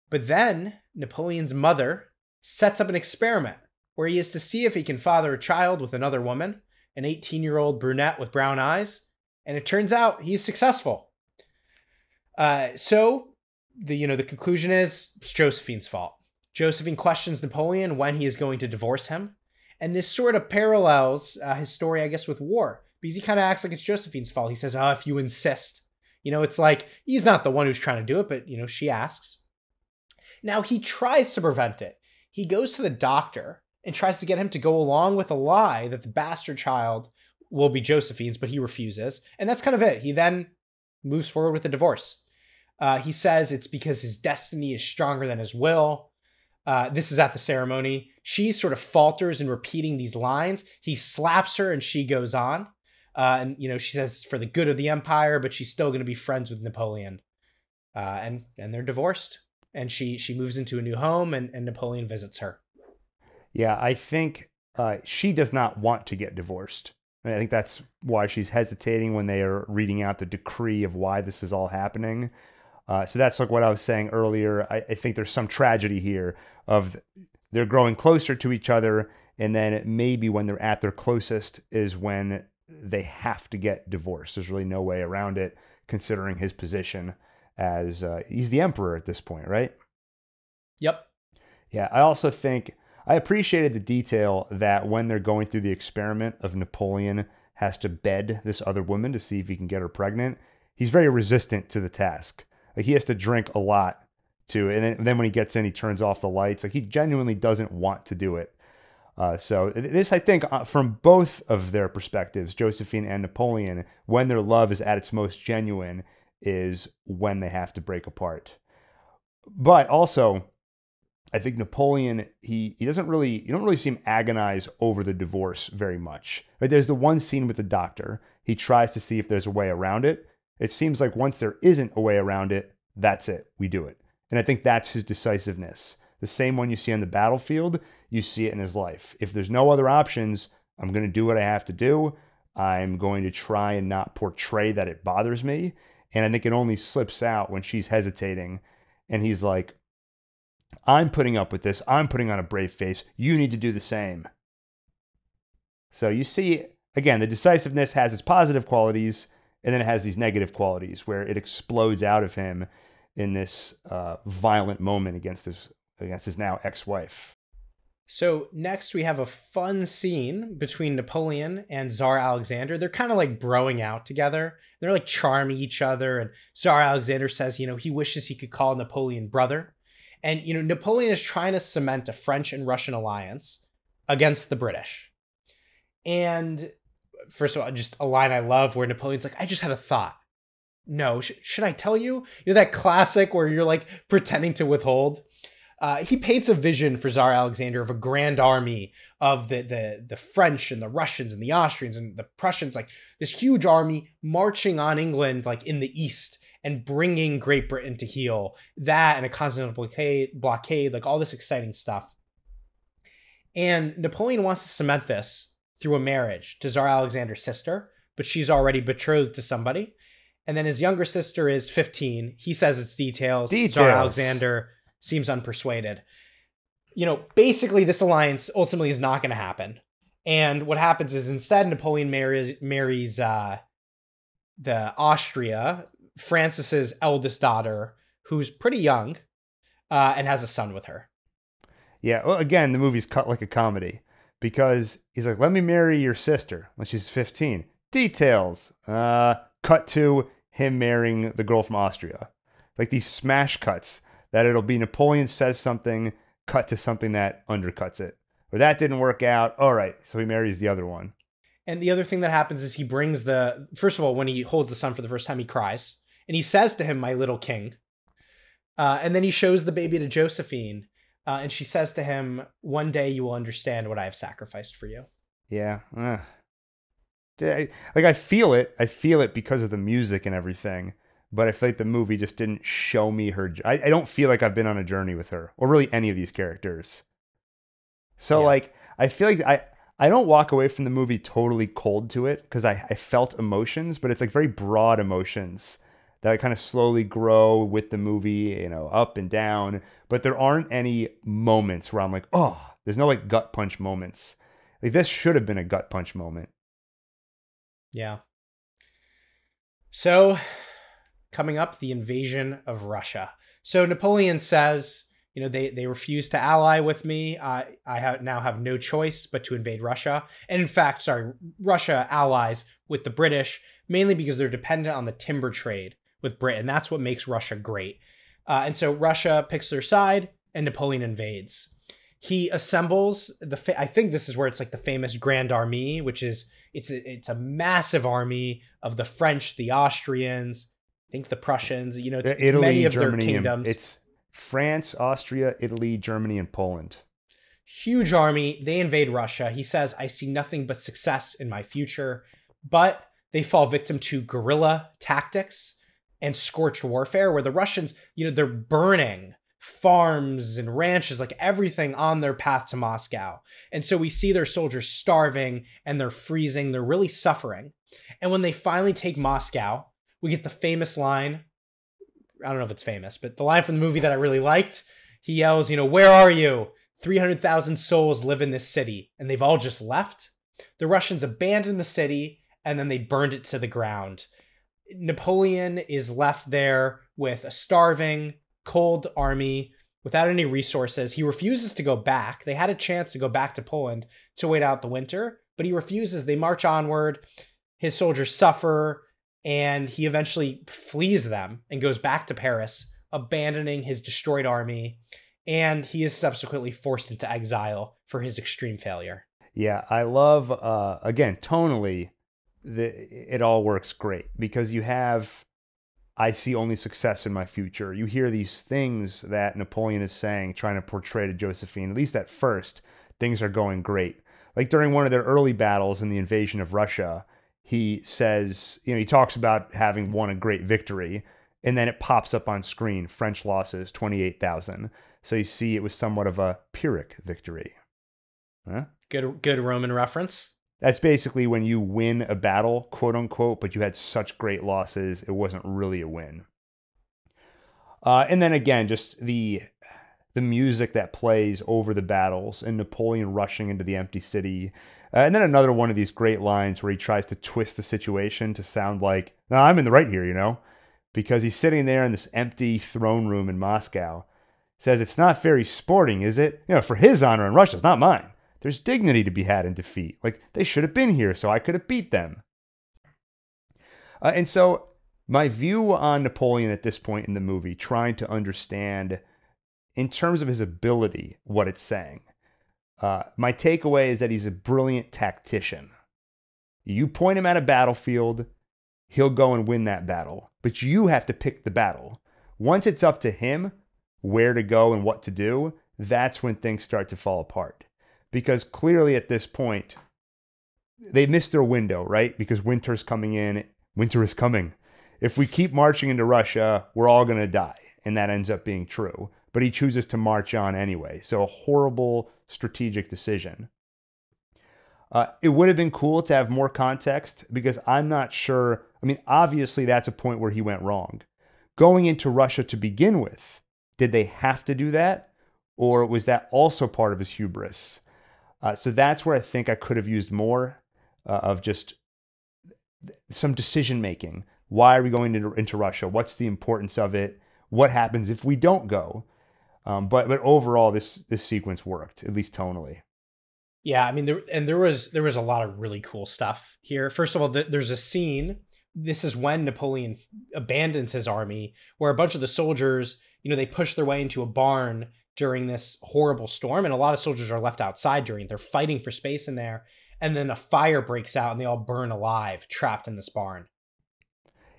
[SPEAKER 2] But then Napoleon's mother sets up an experiment where he is to see if he can father a child with another woman, an 18 year old brunette with brown eyes. And it turns out he's successful. Uh, so the you know the conclusion is it's Josephine's fault. Josephine questions Napoleon when he is going to divorce him, and this sort of parallels uh, his story, I guess, with war because he kind of acts like it's Josephine's fault. He says, "Oh, if you insist." You know, it's like he's not the one who's trying to do it, but you know, she asks. Now he tries to prevent it. He goes to the doctor and tries to get him to go along with a lie that the bastard child will be Josephine's, but he refuses. And that's kind of it. He then moves forward with the divorce. Uh, he says it's because his destiny is stronger than his will. Uh, this is at the ceremony. She sort of falters in repeating these lines. He slaps her and she goes on. Uh, and you know, she says for the good of the empire, but she's still going to be friends with Napoleon. Uh, and and they're divorced, and she she moves into a new home, and, and Napoleon visits her.
[SPEAKER 1] Yeah, I think uh, she does not want to get divorced. I think that's why she's hesitating when they are reading out the decree of why this is all happening. Uh, so that's like what I was saying earlier. I, I, think there's some tragedy here of they're growing closer to each other, and then maybe when they're at their closest is when they have to get divorced. There's really no way around it, considering his position as uh, he's the emperor at this point, right?
[SPEAKER 2] Yep.
[SPEAKER 1] Yeah, I also think I appreciated the detail that when they're going through the experiment of Napoleon has to bed this other woman to see if he can get her pregnant, he's very resistant to the task. Like he has to drink a lot to, and then, and then when he gets in, he turns off the lights. Like he genuinely doesn't want to do it. Uh, so this, I think, uh, from both of their perspectives, Josephine and Napoleon, when their love is at its most genuine, is when they have to break apart. But also, I think Napoleon he he doesn't really you don't really see him agonize over the divorce very much. Right? There's the one scene with the doctor. He tries to see if there's a way around it. It seems like once there isn't a way around it, that's it. We do it. And I think that's his decisiveness. The same one you see on the battlefield, you see it in his life. If there's no other options, I'm going to do what I have to do. I'm going to try and not portray that it bothers me. And I think it only slips out when she's hesitating and he's like, I'm putting up with this. I'm putting on a brave face. You need to do the same. So you see, again, the decisiveness has its positive qualities and then it has these negative qualities where it explodes out of him in this uh, violent moment against his against his now ex-wife.
[SPEAKER 2] So next we have a fun scene between Napoleon and Tsar Alexander. They're kind of like broing out together. They're like charming each other. And Tsar Alexander says, you know, he wishes he could call Napoleon brother. And, you know, Napoleon is trying to cement a French and Russian alliance against the British. And first of all, just a line I love where Napoleon's like, I just had a thought. No, sh- should I tell you? You know, that classic where you're like pretending to withhold. Uh, he paints a vision for Tsar Alexander of a grand army of the, the the French and the Russians and the Austrians and the Prussians, like this huge army marching on England, like in the east, and bringing Great Britain to heel. That and a continental blockade, blockade, like all this exciting stuff. And Napoleon wants to cement this through a marriage to Tsar Alexander's sister, but she's already betrothed to somebody. And then his younger sister is 15. He says it's details. details. Tsar Alexander seems unpersuaded. You know, basically, this alliance ultimately is not going to happen. And what happens is instead, Napoleon marries marries uh, the Austria, Francis's eldest daughter, who's pretty young, uh, and has a son with her.
[SPEAKER 1] Yeah. Well, again, the movie's cut like a comedy because he's like, "Let me marry your sister" when she's 15. Details. Uh, cut to him marrying the girl from Austria. Like these smash cuts that it'll be Napoleon says something, cut to something that undercuts it. Or that didn't work out. All right, so he marries the other one.
[SPEAKER 2] And the other thing that happens is he brings the first of all, when he holds the son for the first time, he cries and he says to him, "My little king." Uh, and then he shows the baby to Josephine, uh, and she says to him, "One day you will understand what I have sacrificed for you."
[SPEAKER 1] Yeah, uh, like I feel it. I feel it because of the music and everything but I feel like the movie just didn't show me her. I, I don't feel like I've been on a journey with her or really any of these characters. So yeah. like I feel like I I don't walk away from the movie totally cold to it because I, I felt emotions, but it's like very broad emotions that kind of slowly grow with the movie, you know, up and down. But there aren't any moments where I'm like, oh, there's no like gut punch moments. Like this should have been a gut punch moment.
[SPEAKER 2] Yeah. So coming up, the invasion of Russia. So Napoleon says, you know, they they refuse to ally with me. I I have, now have no choice but to invade Russia. And in fact, sorry, Russia allies with the British mainly because they're dependent on the timber trade with Britain. That's what makes Russia great. Uh, and so Russia picks their side, and Napoleon invades. He assembles the. Fa- I think this is where it's like the famous Grand Army, which is it's a, it's a massive army of the French, the Austrians, I think the Prussians, you know, it's, it's many of Germany, their kingdoms.
[SPEAKER 1] It's France, Austria, Italy, Germany, and Poland.
[SPEAKER 2] Huge army. They invade Russia. He says, I see nothing but success in my future. but they fall victim to guerrilla tactics and scorched warfare where the Russians, you know, they're burning farms and ranches, like everything on their path to Moscow. And so we see their soldiers starving and they're freezing, they're really suffering. And when they finally take Moscow, we get the famous line. I don't know if it's famous, but the line from the movie that I really liked. He yells, you know, where are you? 300,000 souls live in this city, and they've all just left. The Russians abandoned the city and then they burned it to the ground. Napoleon is left there with a starving, cold army without any resources. He refuses to go back. They had a chance to go back to Poland to wait out the winter, but he refuses. They march onward. His soldiers suffer, and he eventually flees them and goes back to Paris, abandoning his destroyed army. And he is subsequently forced into exile for his extreme failure.
[SPEAKER 1] Yeah, I love, uh, again, tonally, the, it all works great because you have I see only success in my future. You hear these things that Napoleon is saying, trying to portray to Josephine, at least at first, things are going great. Like during one of their early battles in the invasion of Russia, he says, you know, he talks about having won a great victory, and then it pops up on screen French losses, 28,000. So you see it was somewhat of a Pyrrhic victory.
[SPEAKER 2] Huh? Good, good Roman reference.
[SPEAKER 1] That's basically when you win a battle, quote unquote, but you had such great losses, it wasn't really a win. Uh, and then again, just the the music that plays over the battles and Napoleon rushing into the empty city. Uh, and then another one of these great lines where he tries to twist the situation to sound like, no, I'm in the right here, you know? Because he's sitting there in this empty throne room in Moscow. Says, it's not very sporting, is it? You know, for his honor in Russia, it's not mine. There's dignity to be had in defeat. Like, they should have been here so I could have beat them. Uh, and so, my view on Napoleon at this point in the movie, trying to understand in terms of his ability what it's saying, uh, my takeaway is that he's a brilliant tactician. You point him at a battlefield, he'll go and win that battle, but you have to pick the battle. Once it's up to him where to go and what to do, that's when things start to fall apart because clearly at this point they missed their window, right? Because winter's coming in. Winter is coming. If we keep marching into Russia, we're all going to die. And that ends up being true. But he chooses to march on anyway. So a horrible strategic decision. Uh, it would have been cool to have more context because I'm not sure. I mean, obviously, that's a point where he went wrong. Going into Russia to begin with, did they have to do that? Or was that also part of his hubris? Uh, so that's where I think I could have used more uh, of just some decision making. Why are we going into, into, Russia? What's the importance of it? What happens if we don't go? Um, but but overall, this this sequence worked at least tonally.
[SPEAKER 2] Yeah, I mean, there and there was there was a lot of really cool stuff here. First of all, th- there's a scene. This is when Napoleon abandons his army, where a bunch of the soldiers, you know, they push their way into a barn during this horrible storm and a lot of soldiers are left outside during they're fighting for space in there and then a fire breaks out and they all burn alive trapped in this barn.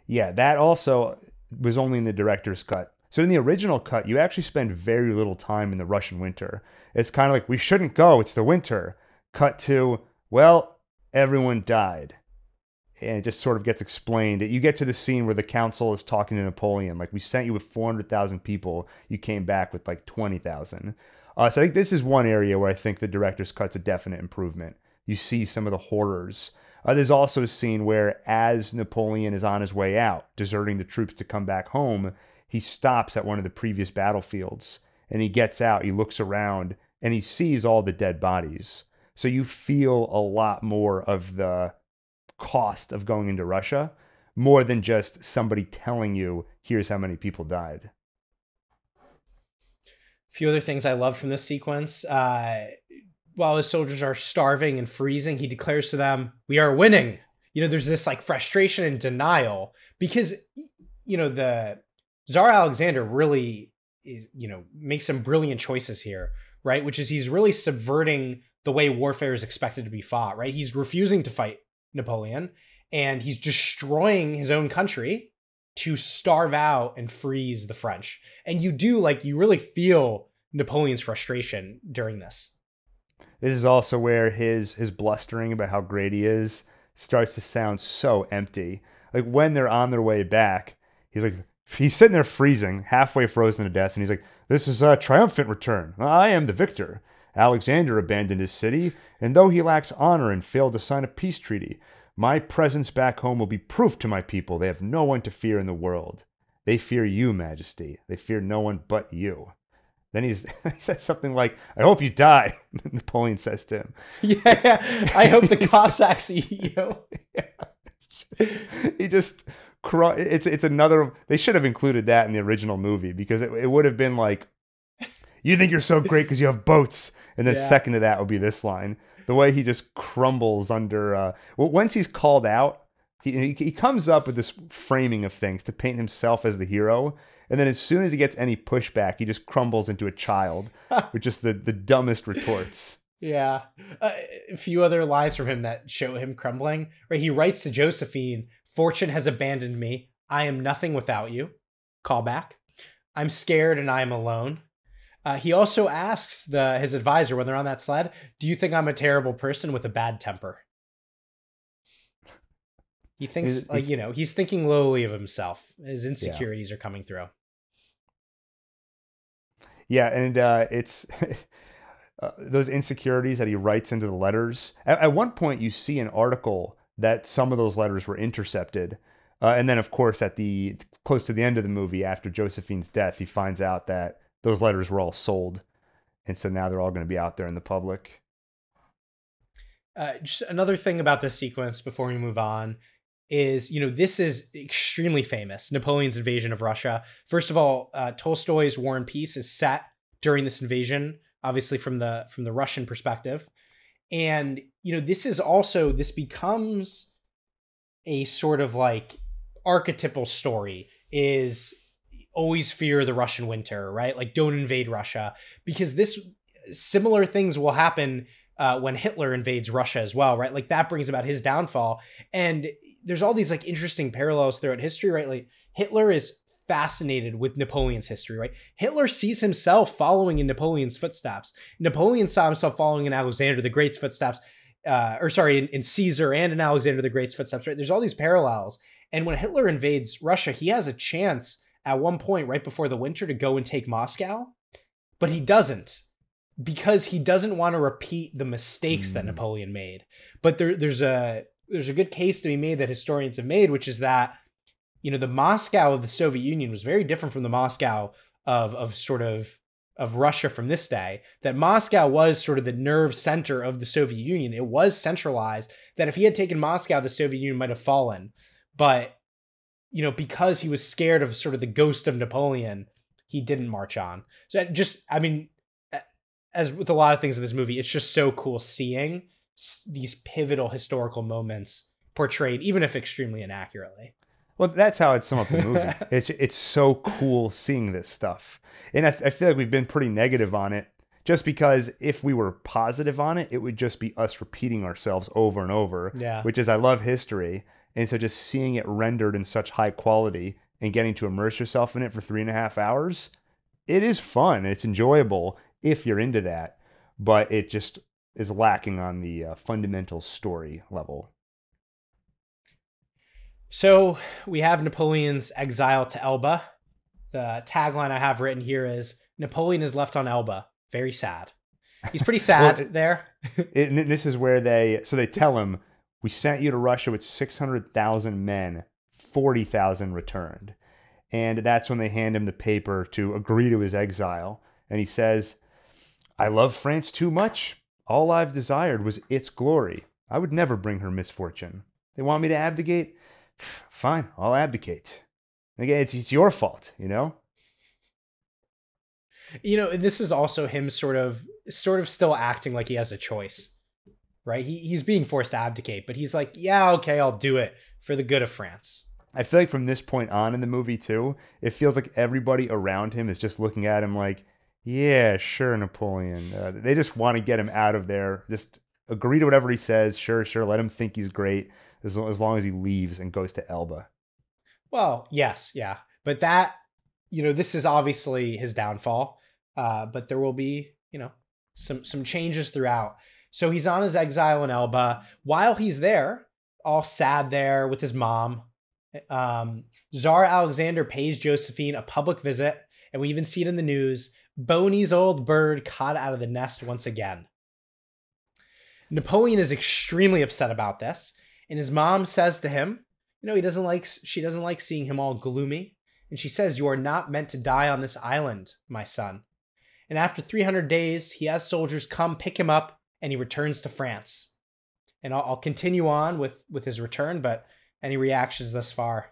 [SPEAKER 1] Yeah that also was only in the director's cut. So in the original cut you actually spend very little time in the russian winter. It's kind of like we shouldn't go it's the winter. Cut to well everyone died and it just sort of gets explained. You get to the scene where the council is talking to Napoleon, like we sent you with 400,000 people, you came back with like 20,000. Uh, so I think this is one area where I think the director's cut's a definite improvement. You see some of the horrors. Uh, there's also a scene where, as Napoleon is on his way out, deserting the troops to come back home, he stops at one of the previous battlefields and he gets out, he looks around, and he sees all the dead bodies. So you feel a lot more of the cost of going into Russia more than just somebody telling you, here's how many people died.
[SPEAKER 2] A few other things I love from this sequence. Uh, while his soldiers are starving and freezing, he declares to them, We are winning. You know, there's this like frustration and denial because, you know, the Tsar Alexander really is, you know, makes some brilliant choices here, right? Which is he's really subverting the way warfare is expected to be fought, right? He's refusing to fight Napoleon, and he's destroying his own country to starve out and freeze the French. And you do like you really feel Napoleon's frustration during this.
[SPEAKER 1] This is also where his his blustering about how great he is starts to sound so empty. Like when they're on their way back, he's like, he's sitting there freezing, halfway frozen to death, and he's like, This is a triumphant return. I am the victor. Alexander abandoned his city, and though he lacks honor and failed to sign a peace treaty, my presence back home will be proof to my people they have no one to fear in the world. They fear you, Majesty. They fear no one but you. Then he's, he says something like, I hope you die. Napoleon says to him.
[SPEAKER 2] Yeah, yeah. I hope the Cossacks eat you.
[SPEAKER 1] he just it's it's another they should have included that in the original movie because it, it would have been like you think you're so great because you have boats and then
[SPEAKER 2] Yeah.
[SPEAKER 1] second to that would be this line the way he just crumbles under uh well once he's called out he, he comes up with this framing of things to paint himself as the hero and then as soon as he gets any pushback he just crumbles into a child with just the the dumbest retorts
[SPEAKER 2] Yeah. Uh, a few other lines from him that show him crumbling. Right. He writes to Josephine, Fortune has abandoned me. I am nothing without you. Callback. I'm scared and I am alone. Uh, he also asks the his advisor when they're on that sled, "Do you think I'm a terrible person with a bad temper?" He thinks
[SPEAKER 1] Is-
[SPEAKER 2] like you know he's thinking lowly of himself. His insecurities are coming through.
[SPEAKER 1] Yeah, and uh, it's uh, those insecurities that he writes into the letters. At, at one point, you see an article that some of those letters were intercepted, uh, and then, of course, at the close to the end of the movie, after Josephine's death, he finds out that those letters were all sold, and so now they're all going to be out there in the public.
[SPEAKER 2] Uh, just another thing about this sequence before we move on is you know this is extremely famous napoleon's invasion of russia. First of all uh, tolstoy's war and peace is set during this invasion obviously from the from the russian perspective. And you know this is also this becomes a sort of like archetypal story is always fear the russian winter right like don't invade russia because this similar things will happen uh, when Hitler invades Russia as well, right? Like that brings about his downfall. And there's all these like interesting parallels throughout history, right? Like Hitler is fascinated with Napoleon's history, right? Hitler sees himself following in Napoleon's footsteps. Napoleon saw himself following in Alexander the Great's footsteps, uh, or sorry, in, in Caesar and in Alexander the Great's footsteps, right? There's all these parallels. And when Hitler invades Russia, he has a chance at one point right before the winter to go and take Moscow, but he doesn't because he doesn't want to repeat the mistakes that
[SPEAKER 1] Mm.
[SPEAKER 2] Napoleon made. But there, there's a there's a good case to be made that historians have made, which is that you know the Moscow of the Soviet Union was very different from the Moscow of of sort of of Russia from this day. That Moscow was sort of the nerve center of the Soviet Union. It was centralized. That if he had taken Moscow, the Soviet Union might have fallen. But you know because he was scared of sort of the ghost of Napoleon, he didn't march on. So just I mean as with a lot of things in this movie, it's just so cool seeing these pivotal historical moments portrayed, even if extremely inaccurately.
[SPEAKER 1] Well, that's how I'd sum up the movie. it's it's so cool seeing this stuff, and I, I feel like we've been pretty negative on it, just because if we were positive on it, it would just be us repeating ourselves over and over.
[SPEAKER 2] Yeah.
[SPEAKER 1] Which is I love history, and so just seeing it rendered in such high quality and getting to immerse yourself in it for three and a half hours, it is fun. It's enjoyable if you're into that, but it just is lacking on the uh, fundamental story level.
[SPEAKER 2] So we have Napoleon's exile to Elba. The tagline I have written here is Napoleon is left on Elba. Very sad. He's pretty sad
[SPEAKER 1] Well, it-
[SPEAKER 2] there.
[SPEAKER 1] It, and this is where they so they tell him we sent you to Russia with six hundred thousand men, forty thousand returned, and that's when they hand him the paper to agree to his exile, and he says, "I love France too much. All I've desired was its glory. I would never bring her misfortune. They want me to abdicate. Fine, I'll abdicate. Again, it's it's your fault, you know."
[SPEAKER 2] You know, this is also him sort of sort of still acting like he has a choice. Right? He, he's being forced to abdicate, but he's like, yeah, okay, I'll do it for the good of France.
[SPEAKER 1] I feel like from this point on in the movie too, it feels like everybody around him is just looking at him like, "Yeah, sure, Napoleon." Uh, they just want to get him out of there. Just agree to whatever he says. Sure, sure. Let him think he's great as as long as he leaves and goes to Elba.
[SPEAKER 2] Well, yes, yeah. But that, you know, this is obviously his downfall. Uh, but there will be, you know, some some changes throughout. So he's on his exile in Elba. While he's there, all sad there with his mom. Um, Tsar Alexander pays Josephine a public visit, and we even see it in the news. Boney's old bird caught out of the nest once again. Napoleon is extremely upset about this, and his mom says to him, you know, he doesn't like she doesn't like seeing him all gloomy, and she says, "You are not meant to die on this island, my son." And after 300 days, he has soldiers come pick him up, and he returns to France. And I'll, I'll continue on with with his return, but any reactions thus far?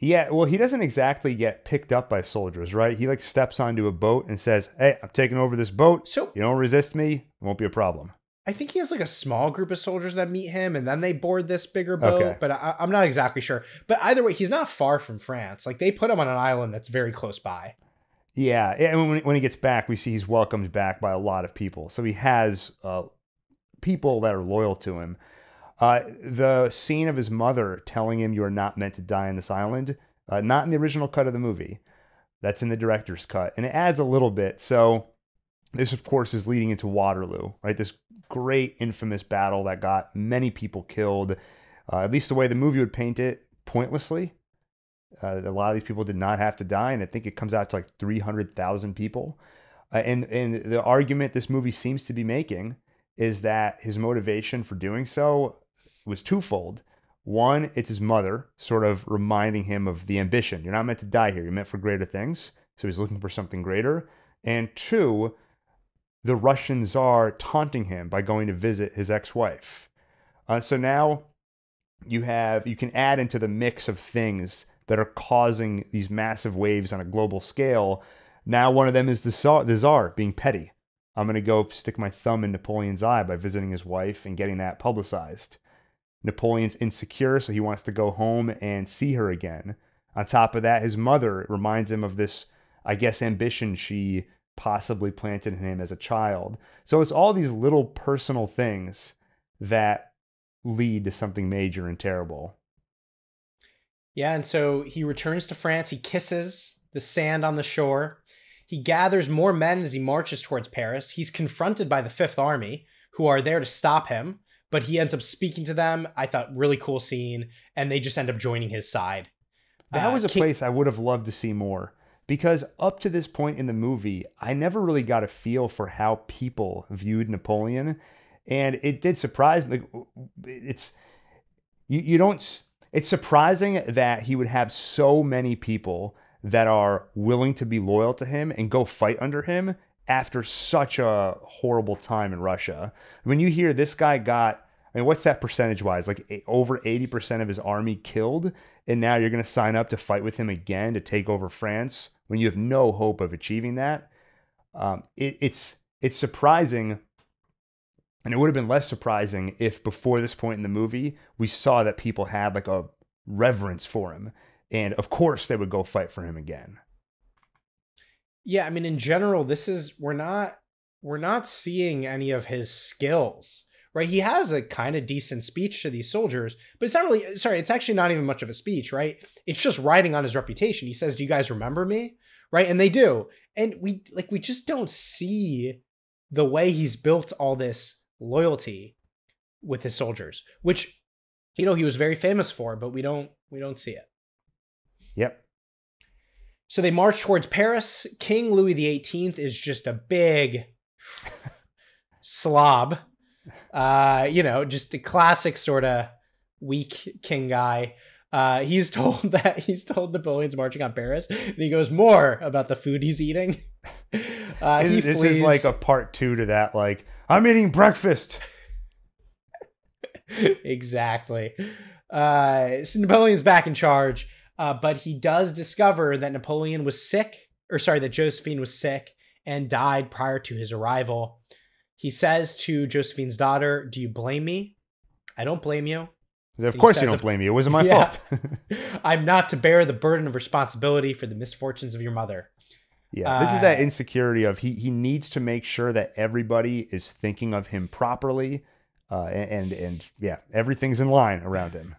[SPEAKER 1] Yeah, well, he doesn't exactly get picked up by soldiers, right? He like steps onto a boat and says, "Hey, I'm taking over this boat.
[SPEAKER 2] So
[SPEAKER 1] You don't resist me, it won't be a problem."
[SPEAKER 2] I think he has like a small group of soldiers that meet him, and then they board this bigger boat.
[SPEAKER 1] Okay.
[SPEAKER 2] But I, I'm not exactly sure. But either way, he's not far from France. Like they put him on an island that's very close by.
[SPEAKER 1] Yeah, and when, when he gets back, we see he's welcomed back by a lot of people. So he has uh, people that are loyal to him. Uh, the scene of his mother telling him, You are not meant to die on this island, uh, not in the original cut of the movie. That's in the director's cut. And it adds a little bit. So this, of course, is leading into Waterloo, right? This great, infamous battle that got many people killed, uh, at least the way the movie would paint it, pointlessly. Uh, a lot of these people did not have to die, and I think it comes out to like 300,000 people. Uh, and, and the argument this movie seems to be making is that his motivation for doing so was twofold. One, it's his mother sort of reminding him of the ambition. You're not meant to die here, you're meant for greater things. So he's looking for something greater. And two, the Russian czar taunting him by going to visit his ex wife. Uh, so now you have, you can add into the mix of things that are causing these massive waves on a global scale. Now, one of them is the czar, the czar being petty. I'm going to go stick my thumb in Napoleon's eye by visiting his wife and getting that publicized. Napoleon's insecure, so he wants to go home and see her again. On top of that, his mother reminds him of this, I guess, ambition she possibly planted in him as a child. So it's all these little personal things that lead to something major and terrible.
[SPEAKER 2] Yeah, and so he returns to France. He kisses the sand on the shore. He gathers more men as he marches towards Paris. He's confronted by the Fifth Army, who are there to stop him, but he ends up speaking to them. I thought really cool scene, and they just end up joining his side.
[SPEAKER 1] That
[SPEAKER 2] Uh,
[SPEAKER 1] was a
[SPEAKER 2] King-
[SPEAKER 1] place I would have loved to see more because up to this point in the movie, I never really got a feel for how people viewed Napoleon, and it did surprise me. It's you, you don't. It's surprising that he would have so many people that are willing to be loyal to him and go fight under him after such a horrible time in Russia. When you hear this guy got, I mean, what's that percentage wise? Like over 80% of his army killed, and now you're going to sign up to fight with him again to take over France when you have no hope of achieving that. Um, it, it's it's surprising, and it would have been less surprising if before this point in the movie we saw that people had like a reverence for him, and of course they would go fight for him again.
[SPEAKER 2] Yeah, I mean, in general, this is we're not we're not seeing any of his skills, right? He has a kind of decent speech to these soldiers, but it's not really. Sorry, it's actually not even much of a speech, right? It's just riding on his reputation. He says, "Do you guys remember me?" Right, and they do, and we like we just don't see the way he's built all this loyalty with his soldiers, which you know he was very famous for, but we don't we don't see it. So they march towards Paris. King Louis XVIII is just a big slob. Uh, you know, just a classic sort of weak king guy. Uh, he's told that he's told Napoleon's marching on Paris, and he goes more about the food he's eating. Uh, he
[SPEAKER 1] this, is like a part two to that. Like I'm eating breakfast.
[SPEAKER 2] exactly. Uh, so Napoleon's back in charge, uh, but he does discover that Napoleon was sick, or sorry, that Josephine was sick and died prior to his arrival. He says to Josephine's daughter, "Do you blame me? I don't blame you.
[SPEAKER 1] Of
[SPEAKER 2] He
[SPEAKER 1] course
[SPEAKER 2] says
[SPEAKER 1] you don't blame me. It wasn't my
[SPEAKER 2] Yeah.
[SPEAKER 1] fault.
[SPEAKER 2] I'm not to bear the burden of responsibility for the misfortunes of your mother."
[SPEAKER 1] Yeah, this is that
[SPEAKER 2] Uh,
[SPEAKER 1] insecurity of he he needs to make sure that everybody is thinking of him properly, uh, and, and and yeah, everything's in line around him.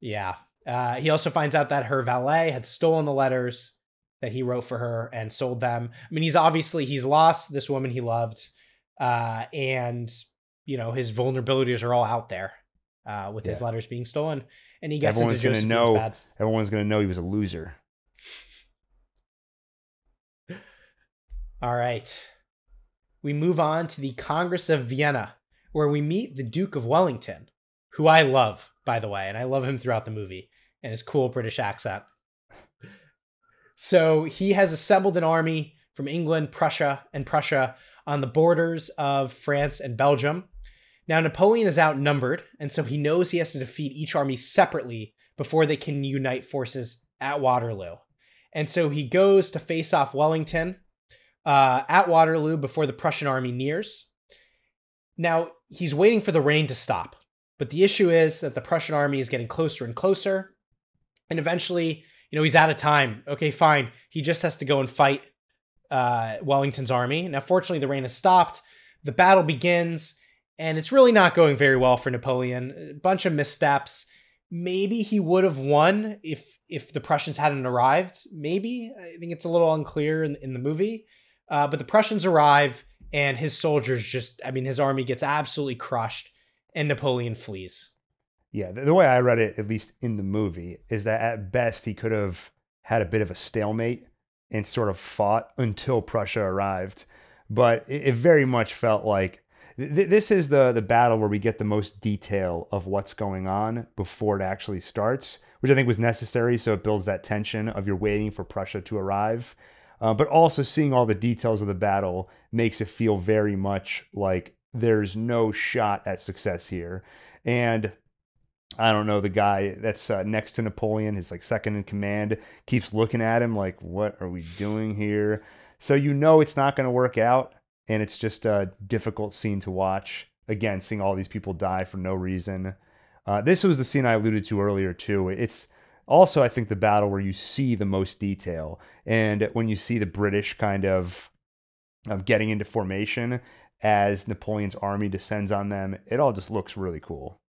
[SPEAKER 2] Yeah. Uh, he also finds out that her valet had stolen the letters that he wrote for her and sold them. I mean, he's obviously he's lost this woman he loved, uh, and you know his vulnerabilities are all out there. uh, with his letters being stolen, and he gets
[SPEAKER 1] Everyone's
[SPEAKER 2] into
[SPEAKER 1] gonna
[SPEAKER 2] Josephine's
[SPEAKER 1] know.
[SPEAKER 2] bed.
[SPEAKER 1] Everyone's gonna know he was a loser.
[SPEAKER 2] All right. We move on to the Congress of Vienna, where we meet the Duke of Wellington, who I love, by the way, and I love him throughout the movie and his cool British accent. So he has assembled an army from England, Prussia, and Prussia on the borders of France and Belgium. Now, Napoleon is outnumbered, and so he knows he has to defeat each army separately before they can unite forces at Waterloo. And so he goes to face off Wellington uh, at Waterloo before the Prussian army nears. Now, he's waiting for the rain to stop, but the issue is that the Prussian army is getting closer and closer. And eventually, you know, he's out of time. Okay, fine. He just has to go and fight uh, Wellington's army. Now, fortunately, the rain has stopped. The battle begins, and it's really not going very well for Napoleon. A bunch of missteps. Maybe he would have won if if the Prussians hadn't arrived. Maybe I think it's a little unclear in, in the movie. Uh, but the Prussians arrive, and his soldiers just—I mean, his army gets absolutely crushed, and Napoleon flees.
[SPEAKER 1] Yeah, the, the way I read it, at least in the movie, is that at best he could have had a bit of a stalemate and sort of fought until Prussia arrived. But it, it very much felt like th- this is the the battle where we get the most detail of what's going on before it actually starts, which I think was necessary. So it builds that tension of you're waiting for Prussia to arrive. Uh, but also seeing all the details of the battle makes it feel very much like there's no shot at success here. And I don't know, the guy that's uh, next to Napoleon, his like second in command, keeps looking at him like, what are we doing here? So you know it's not going to work out. And it's just a difficult scene to watch. Again, seeing all these people die for no reason. Uh, this was the scene I alluded to earlier, too. It's also, I think, the battle where you see the most detail. And when you see the British kind of um, getting into formation as Napoleon's army descends on them, it all just looks really cool.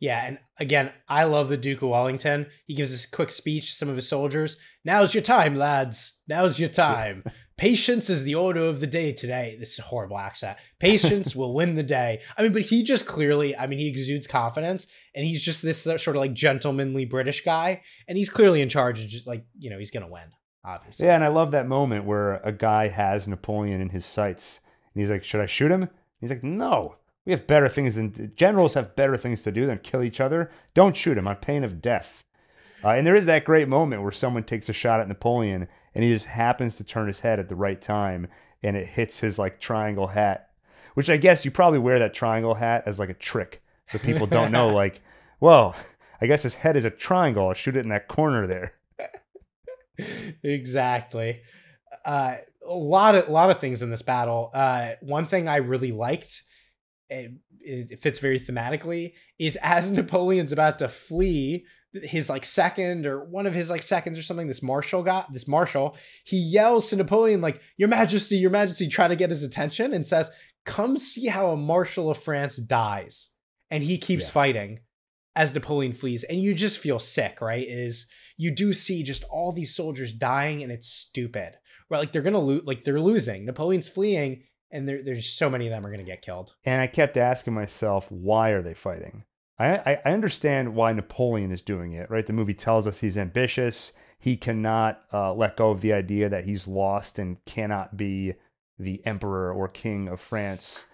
[SPEAKER 2] Yeah, and again, I love the Duke of Wellington. He gives this quick speech to some of his soldiers. Now's your time, lads. Now's your time. Patience is the order of the day today. This is a horrible accent. Patience will win the day. I mean, but he just clearly, I mean, he exudes confidence, and he's just this sort of like gentlemanly British guy, and he's clearly in charge of just like, you know, he's going to win, obviously.
[SPEAKER 1] Yeah, and I love that moment where a guy has Napoleon in his sights. And he's like, Should I shoot him? He's like, No. We have better things than generals have better things to do than kill each other. Don't shoot him on pain of death. Uh, and there is that great moment where someone takes a shot at Napoleon and he just happens to turn his head at the right time and it hits his like triangle hat, which I guess you probably wear that triangle hat as like a trick so people don't know, like, well, I guess his head is a triangle. I'll shoot it in that corner there.
[SPEAKER 2] exactly. Uh, a lot of a lot of things in this battle. Uh, one thing I really liked, it, it fits very thematically, is as Napoleon's about to flee, his like second or one of his like seconds or something. This marshal got this marshal. He yells to Napoleon like, "Your Majesty, Your Majesty," try to get his attention, and says, "Come see how a marshal of France dies." And he keeps
[SPEAKER 1] Yeah.
[SPEAKER 2] fighting as Napoleon flees, and you just feel sick, right? Is you do see just all these soldiers dying, and it's stupid. Right, like they're gonna lose, like they're losing. Napoleon's fleeing, and there, there's so many of them are gonna get killed.
[SPEAKER 1] And I kept asking myself, why are they fighting? I, I, I understand why Napoleon is doing it, right? The movie tells us he's ambitious. He cannot uh, let go of the idea that he's lost and cannot be the emperor or king of France.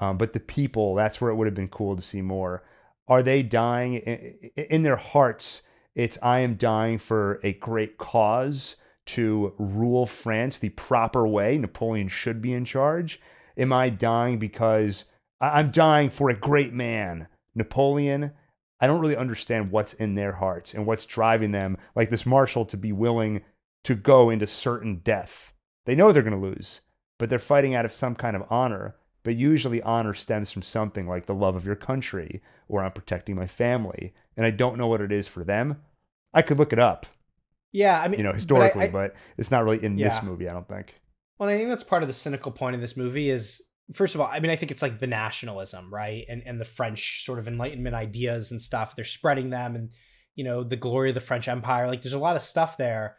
[SPEAKER 1] Um, but the people, that's where it would have been cool to see more. Are they dying in, in their hearts? It's I am dying for a great cause to rule France the proper way. Napoleon should be in charge. Am I dying because I'm dying for a great man? Napoleon, I don't really understand what's in their hearts and what's driving them, like this marshal, to be willing to go into certain death. They know they're going to lose, but they're fighting out of some kind of honor. But usually, honor stems from something like the love of your country or I'm protecting my family. And I don't know what it is for them. I could look it up,
[SPEAKER 2] Yeah, I mean,
[SPEAKER 1] you know,
[SPEAKER 2] but I-
[SPEAKER 1] historically,
[SPEAKER 2] I-
[SPEAKER 1] but, it's not really in
[SPEAKER 2] Yeah.
[SPEAKER 1] this movie, I don't think.
[SPEAKER 2] Well, I think that's part of the cynical point of this movie is first of all, I mean, I think it's like the nationalism, right? And and the French sort of enlightenment ideas and stuff. They're spreading them and you know, the glory of the French Empire. Like there's a lot of stuff there.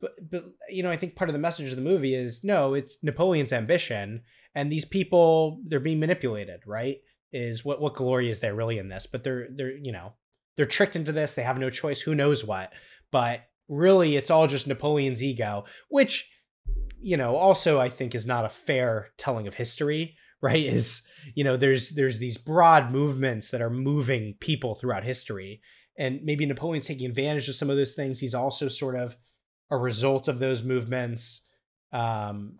[SPEAKER 2] But but you know, I think part of the message of the movie is no, it's Napoleon's ambition and these people they're being manipulated, right? is what what glory is there really in this? But they're they're you know they're tricked into this. They have no choice. Who knows what? But really, it's all just Napoleon's ego, which you know also I think is not a fair telling of history. Right? Is you know there's there's these broad movements that are moving people throughout history, and maybe Napoleon's taking advantage of some of those things. He's also sort of a result of those movements. Um,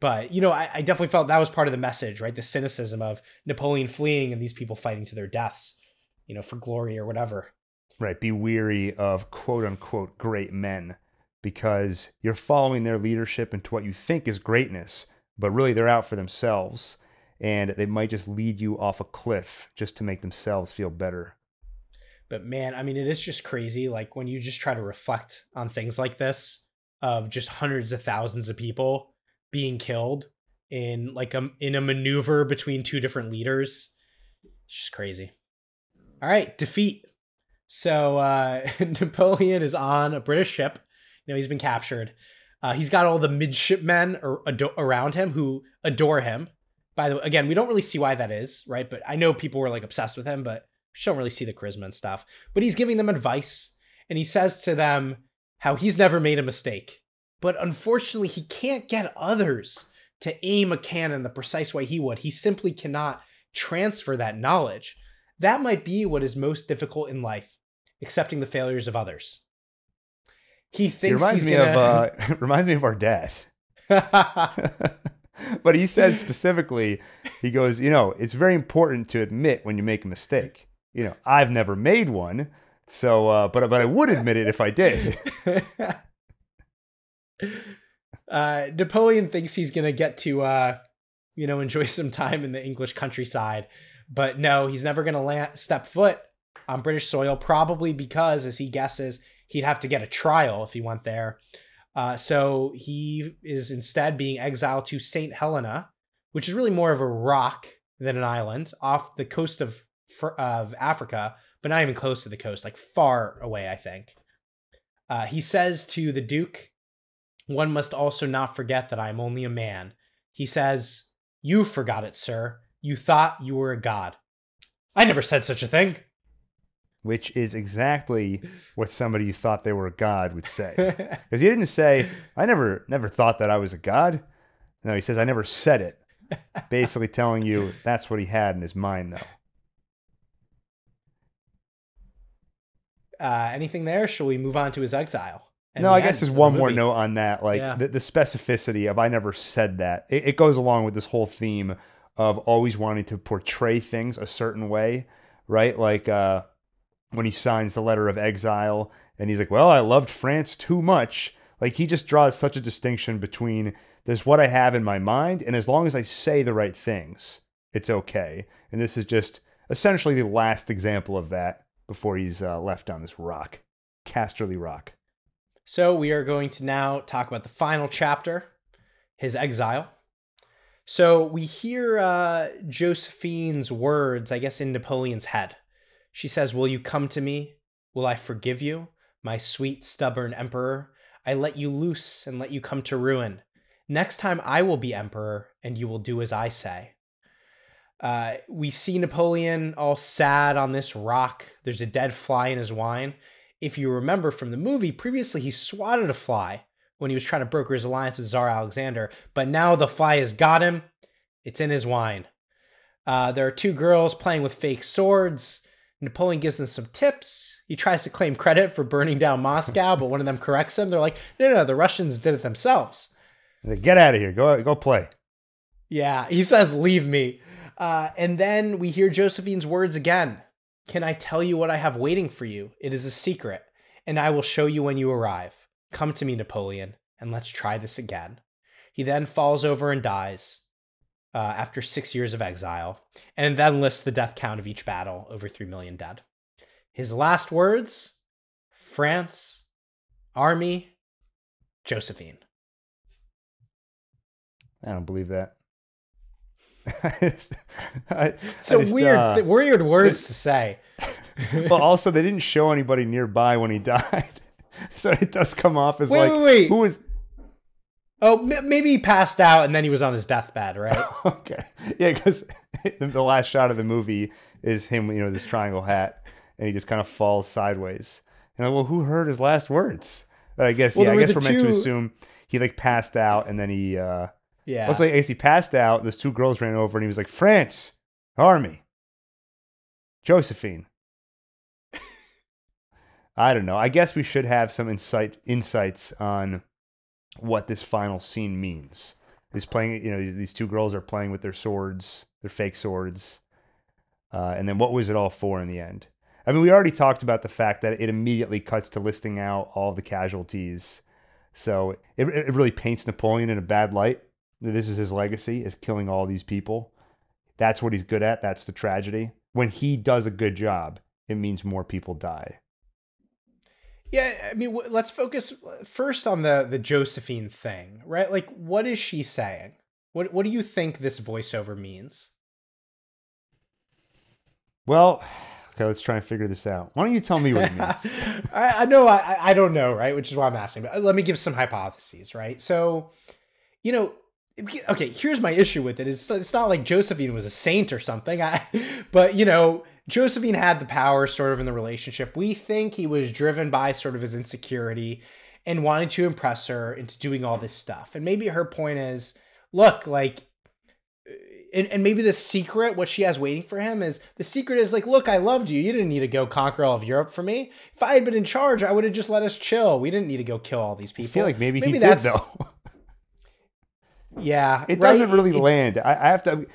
[SPEAKER 2] but you know, I, I, definitely felt that was part of the message, right? The cynicism of Napoleon fleeing and these people fighting to their deaths, you know, for glory or whatever.
[SPEAKER 1] Right. Be weary of quote unquote great men because you're following their leadership into what you think is greatness, but really they're out for themselves and they might just lead you off a cliff just to make themselves feel better.
[SPEAKER 2] But man, I mean, it is just crazy. Like when you just try to reflect on things like this of just hundreds of thousands of people being killed in like a in a maneuver between two different leaders. It's just crazy. All right, defeat. So uh, Napoleon is on a British ship. You know he's been captured. Uh, he's got all the midshipmen ar- around him who adore him. By the way, again, we don't really see why that is, right? But I know people were like obsessed with him, but don't really see the charisma and stuff. But he's giving them advice, and he says to them how he's never made a mistake. But unfortunately, he can't get others to aim a cannon the precise way he would. He simply cannot transfer that knowledge. That might be what is most difficult in life, accepting the failures of others. He thinks
[SPEAKER 1] it reminds
[SPEAKER 2] me
[SPEAKER 1] gonna... of uh, reminds me of our dad. but he says specifically, he goes, you know, it's very important to admit when you make a mistake you know, I've never made one. So, uh, but but I would admit it if I did.
[SPEAKER 2] uh, Napoleon thinks he's gonna get to, uh, you know, enjoy some time in the English countryside, but no, he's never gonna land, step foot on British soil. Probably because, as he guesses, he'd have to get a trial if he went there. Uh, so he is instead being exiled to Saint Helena, which is really more of a rock than an island off the coast of of Africa, but not even close to the coast, like far away, I think. Uh, he says to the Duke, One must also not forget that I am only a man. He says, You forgot it, sir. You thought you were a god. I never said such a thing.
[SPEAKER 1] Which is exactly what somebody who thought they were a god would say. Because he didn't say, I never never thought that I was a god. No, he says, I never said it. Basically telling you that's what he had in his mind, though.
[SPEAKER 2] Uh, anything there? Shall we move on to his exile?
[SPEAKER 1] no, I guess there's one more note on that. Like yeah. the, the, specificity of I never said that. It, it, goes along with this whole theme of always wanting to portray things a certain way, right? Like uh, when he signs the letter of exile and he's like, well, I loved France too much. Like he just draws such a distinction between there's what I have in my mind, and as long as I say the right things, it's okay. And this is just essentially the last example of that before he's uh, left on this rock, Casterly Rock.
[SPEAKER 2] So we are going to now talk about the final chapter, his exile. So we hear uh, Josephine's words, I guess, in Napoleon's head. She says, Will you come to me? Will I forgive you, my sweet, stubborn emperor? I let you loose and let you come to ruin. Next time I will be emperor, and you will do as I say. Uh, we see Napoleon all sad on this rock. There's a dead fly in his wine. If you remember from the movie, previously he swatted a fly when he was trying to broker his alliance with Tsar Alexander, but now the fly has got him. It's in his wine. Uh, there are two girls playing with fake swords. Napoleon gives them some tips. He tries to claim credit for burning down Moscow, but one of them corrects him. They're like, no, no, no, the Russians did it themselves.
[SPEAKER 1] Get out of here. Go, go play.
[SPEAKER 2] Yeah, he says, leave me. Uh, and then we hear Josephine's words again Can I tell you what I have waiting for you? It is a secret, and I will show you when you arrive. Come to me, Napoleon, and let's try this again. He then falls over and dies uh, after six years of exile, and then lists the death count of each battle over 3 million dead. His last words France, Army, Josephine.
[SPEAKER 1] I don't believe that.
[SPEAKER 2] it's so just, weird, uh, weird words to say.
[SPEAKER 1] well, also they didn't show anybody nearby when he died, so it does come off as
[SPEAKER 2] wait,
[SPEAKER 1] like
[SPEAKER 2] wait, wait.
[SPEAKER 1] who was.
[SPEAKER 2] Oh, maybe he passed out and then he was on his deathbed, right?
[SPEAKER 1] okay, yeah, because the, last shot of the movie is him, you know, this triangle hat, and he just kind of falls sideways. And I'm, well, who heard his last words? But I guess
[SPEAKER 2] Well,
[SPEAKER 1] yeah, I guess we're meant to assume he like passed out, and then he. uh
[SPEAKER 2] Yeah.
[SPEAKER 1] Also, I guess he passed out. Those two girls ran over, and he was like, "France, Army, Josephine." I don't know. I guess we should have some insight insights on what this final scene means. He's playing, you know, these, these two girls are playing with their swords, their fake swords, uh, and then what was it all for in the end? I mean, we already talked about the fact that it immediately cuts to listing out all the casualties, so it, it really paints Napoleon in a bad light. This is his legacy: is killing all these people. That's what he's good at. That's the tragedy. When he does a good job, it means more people die.
[SPEAKER 2] Yeah, I mean, w- let's focus uh, first on the the Josephine thing, right? Like, what is she saying? What what do you think this voiceover means?
[SPEAKER 1] Well, okay, let's try and figure this out. Why don't you tell me what it means?
[SPEAKER 2] I, I know I, I don't know, right? Which is why I'm asking. But uh, let me give some hypotheses, right? So, you know, okay, here's my issue with it. It's it's not like Josephine was a saint or something. I, but you know, Josephine had the power sort of in the relationship. We think he was driven by sort of his insecurity and wanting to impress her into doing all this stuff. And maybe her point is, look, like uh, and, and maybe the secret, what she has waiting for him is the secret is like, look, I loved you. You didn't need to go conquer all of Europe for me. If I had been in charge, I would have just let us chill. We didn't need to go kill all these people.
[SPEAKER 1] I feel like maybe,
[SPEAKER 2] Maybe
[SPEAKER 1] he
[SPEAKER 2] that's-
[SPEAKER 1] did though.
[SPEAKER 2] yeah,
[SPEAKER 1] It
[SPEAKER 2] right?
[SPEAKER 1] doesn't really
[SPEAKER 2] It-
[SPEAKER 1] land. I, I have to.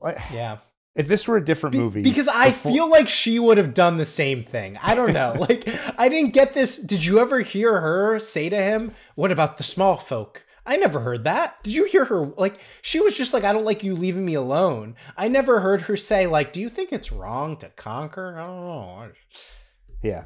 [SPEAKER 1] like,
[SPEAKER 2] Yeah,
[SPEAKER 1] If this were a different
[SPEAKER 2] Be-
[SPEAKER 1] movie,
[SPEAKER 2] because I
[SPEAKER 1] before-
[SPEAKER 2] feel like she would have done the same thing. I don't know. like I didn't get this. Did you ever hear her say to him, "What about the small folk"? I never heard that. Did you hear her? Like she was just like, "I don't like you leaving me alone." I never heard her say like, "Do you think it's wrong to conquer?" I don't know.
[SPEAKER 1] Yeah.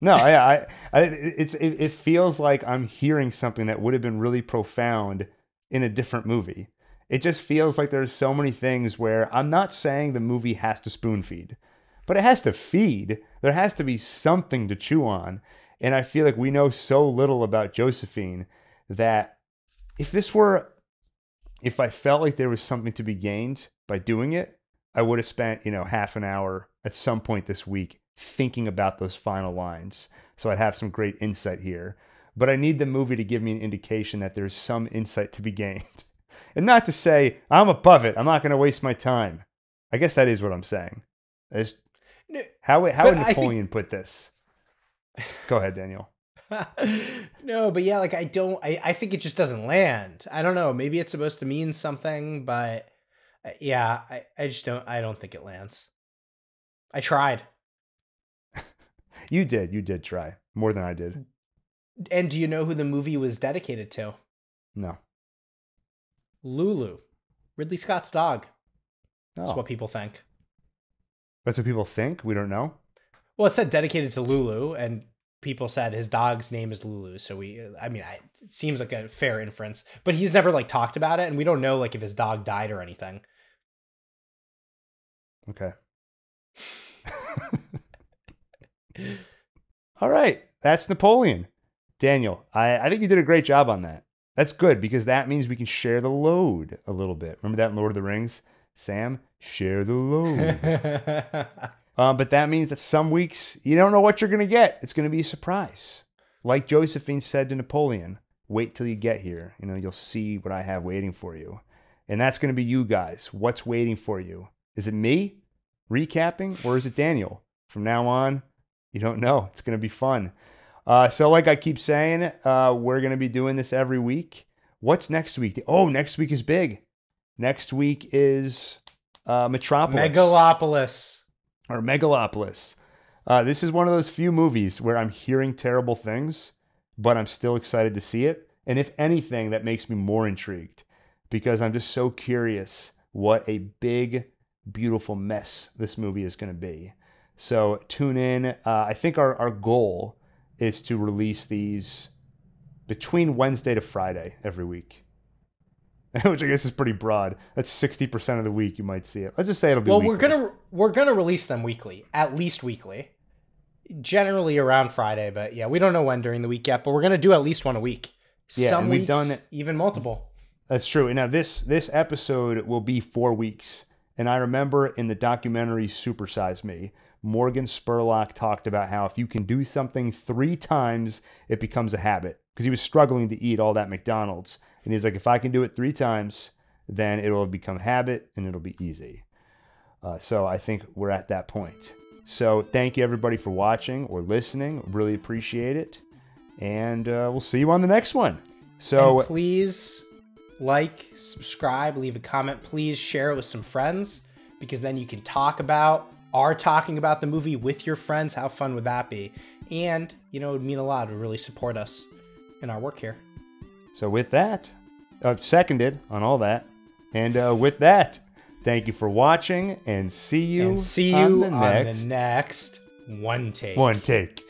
[SPEAKER 1] No, I, I, I it's it, it feels like I'm hearing something that would have been really profound in a different movie. It just feels like there's so many things where I'm not saying the movie has to spoon feed, but it has to feed. There has to be something to chew on. And I feel like we know so little about Josephine that if this were if I felt like there was something to be gained by doing it, I would have spent, you know, half an hour at some point this week thinking about those final lines. So I'd have some great insight here. But I need the movie to give me an indication that there's some insight to be gained. And not to say, I'm above it. I'm not going to waste my time. I guess that is what I'm saying. I just-
[SPEAKER 2] No,
[SPEAKER 1] how, how would
[SPEAKER 2] I think-
[SPEAKER 1] Napoleon put this? Go ahead, Daniel.
[SPEAKER 2] no, but yeah, like I don't. I, I think it just doesn't land. I don't know. Maybe it's supposed to mean something, but uh, yeah, I, I just don't. I don't think it lands. I tried.
[SPEAKER 1] You did. You did try more than I did.
[SPEAKER 2] And do you know who the movie was dedicated to?
[SPEAKER 1] No.
[SPEAKER 2] Lulu, Ridley Scott's dog. That's
[SPEAKER 1] Oh,
[SPEAKER 2] what people think.
[SPEAKER 1] that's what people think. We don't know.
[SPEAKER 2] Well, it said dedicated to Lulu, and people said his dog's name is Lulu. So we, I mean, I, it seems like a fair inference. But he's never like talked about it, and we don't know like if his dog died or anything.
[SPEAKER 1] Okay. All right. That's Napoleon. Daniel, I, I think you did a great job on that. That's good because that means we can share the load a little bit. Remember that in Lord of the Rings? Sam, share the load. um, but that means that some weeks you don't know what you're going to get. It's going to be a surprise. Like Josephine said to Napoleon, wait till you get here. You know, you'll see what I have waiting for you. And that's going to be you guys. What's waiting for you? Is it me recapping or is it Daniel? From now on, you don't know. It's going to be fun. Uh, so, like I keep saying, uh, we're going to be doing this every week. What's next week? Oh, next week is big. Next week is uh, Metropolis
[SPEAKER 2] Megalopolis.
[SPEAKER 1] or Megalopolis. Uh, this is one of those few movies where I'm hearing terrible things, but I'm still excited to see it. And if anything, that makes me more intrigued because I'm just so curious what a big, beautiful mess this movie is going to be. So tune in. Uh, I think our, our goal is to release these between Wednesday to Friday every week. Which I guess is pretty broad. That's sixty percent of the week you might see it. Let's just say it'll be.
[SPEAKER 2] Well, we're gonna we're gonna release them weekly, at least weekly. Generally around Friday, but yeah, we don't know when during the week yet. But we're gonna do at least one a week.
[SPEAKER 1] Yeah,
[SPEAKER 2] Some
[SPEAKER 1] we've
[SPEAKER 2] weeks,
[SPEAKER 1] done-
[SPEAKER 2] even multiple.
[SPEAKER 1] That's true. And now this this episode will be four weeks And I remember in the documentary Supersize Me, Morgan Spurlock talked about how if you can do something three times, it becomes a habit. Because he was struggling to eat all that McDonald's. And he's like, if I can do it three times, then it'll become habit and it'll be easy. Uh, so I think we're at that point. So thank you everybody for watching or listening. Really appreciate it. And uh, we'll see you on the next one. So
[SPEAKER 2] And please like, subscribe, leave a comment. Please share it with some friends because then you can talk about, are talking about the movie with your friends. How fun would that be? And, you know, it would mean a lot. It would really support us in our work here.
[SPEAKER 1] So with that, uh, seconded on all that, and uh, with that, thank you for watching, and see you.
[SPEAKER 2] And see
[SPEAKER 1] on
[SPEAKER 2] you
[SPEAKER 1] the
[SPEAKER 2] on
[SPEAKER 1] next
[SPEAKER 2] the next one take.
[SPEAKER 1] one take.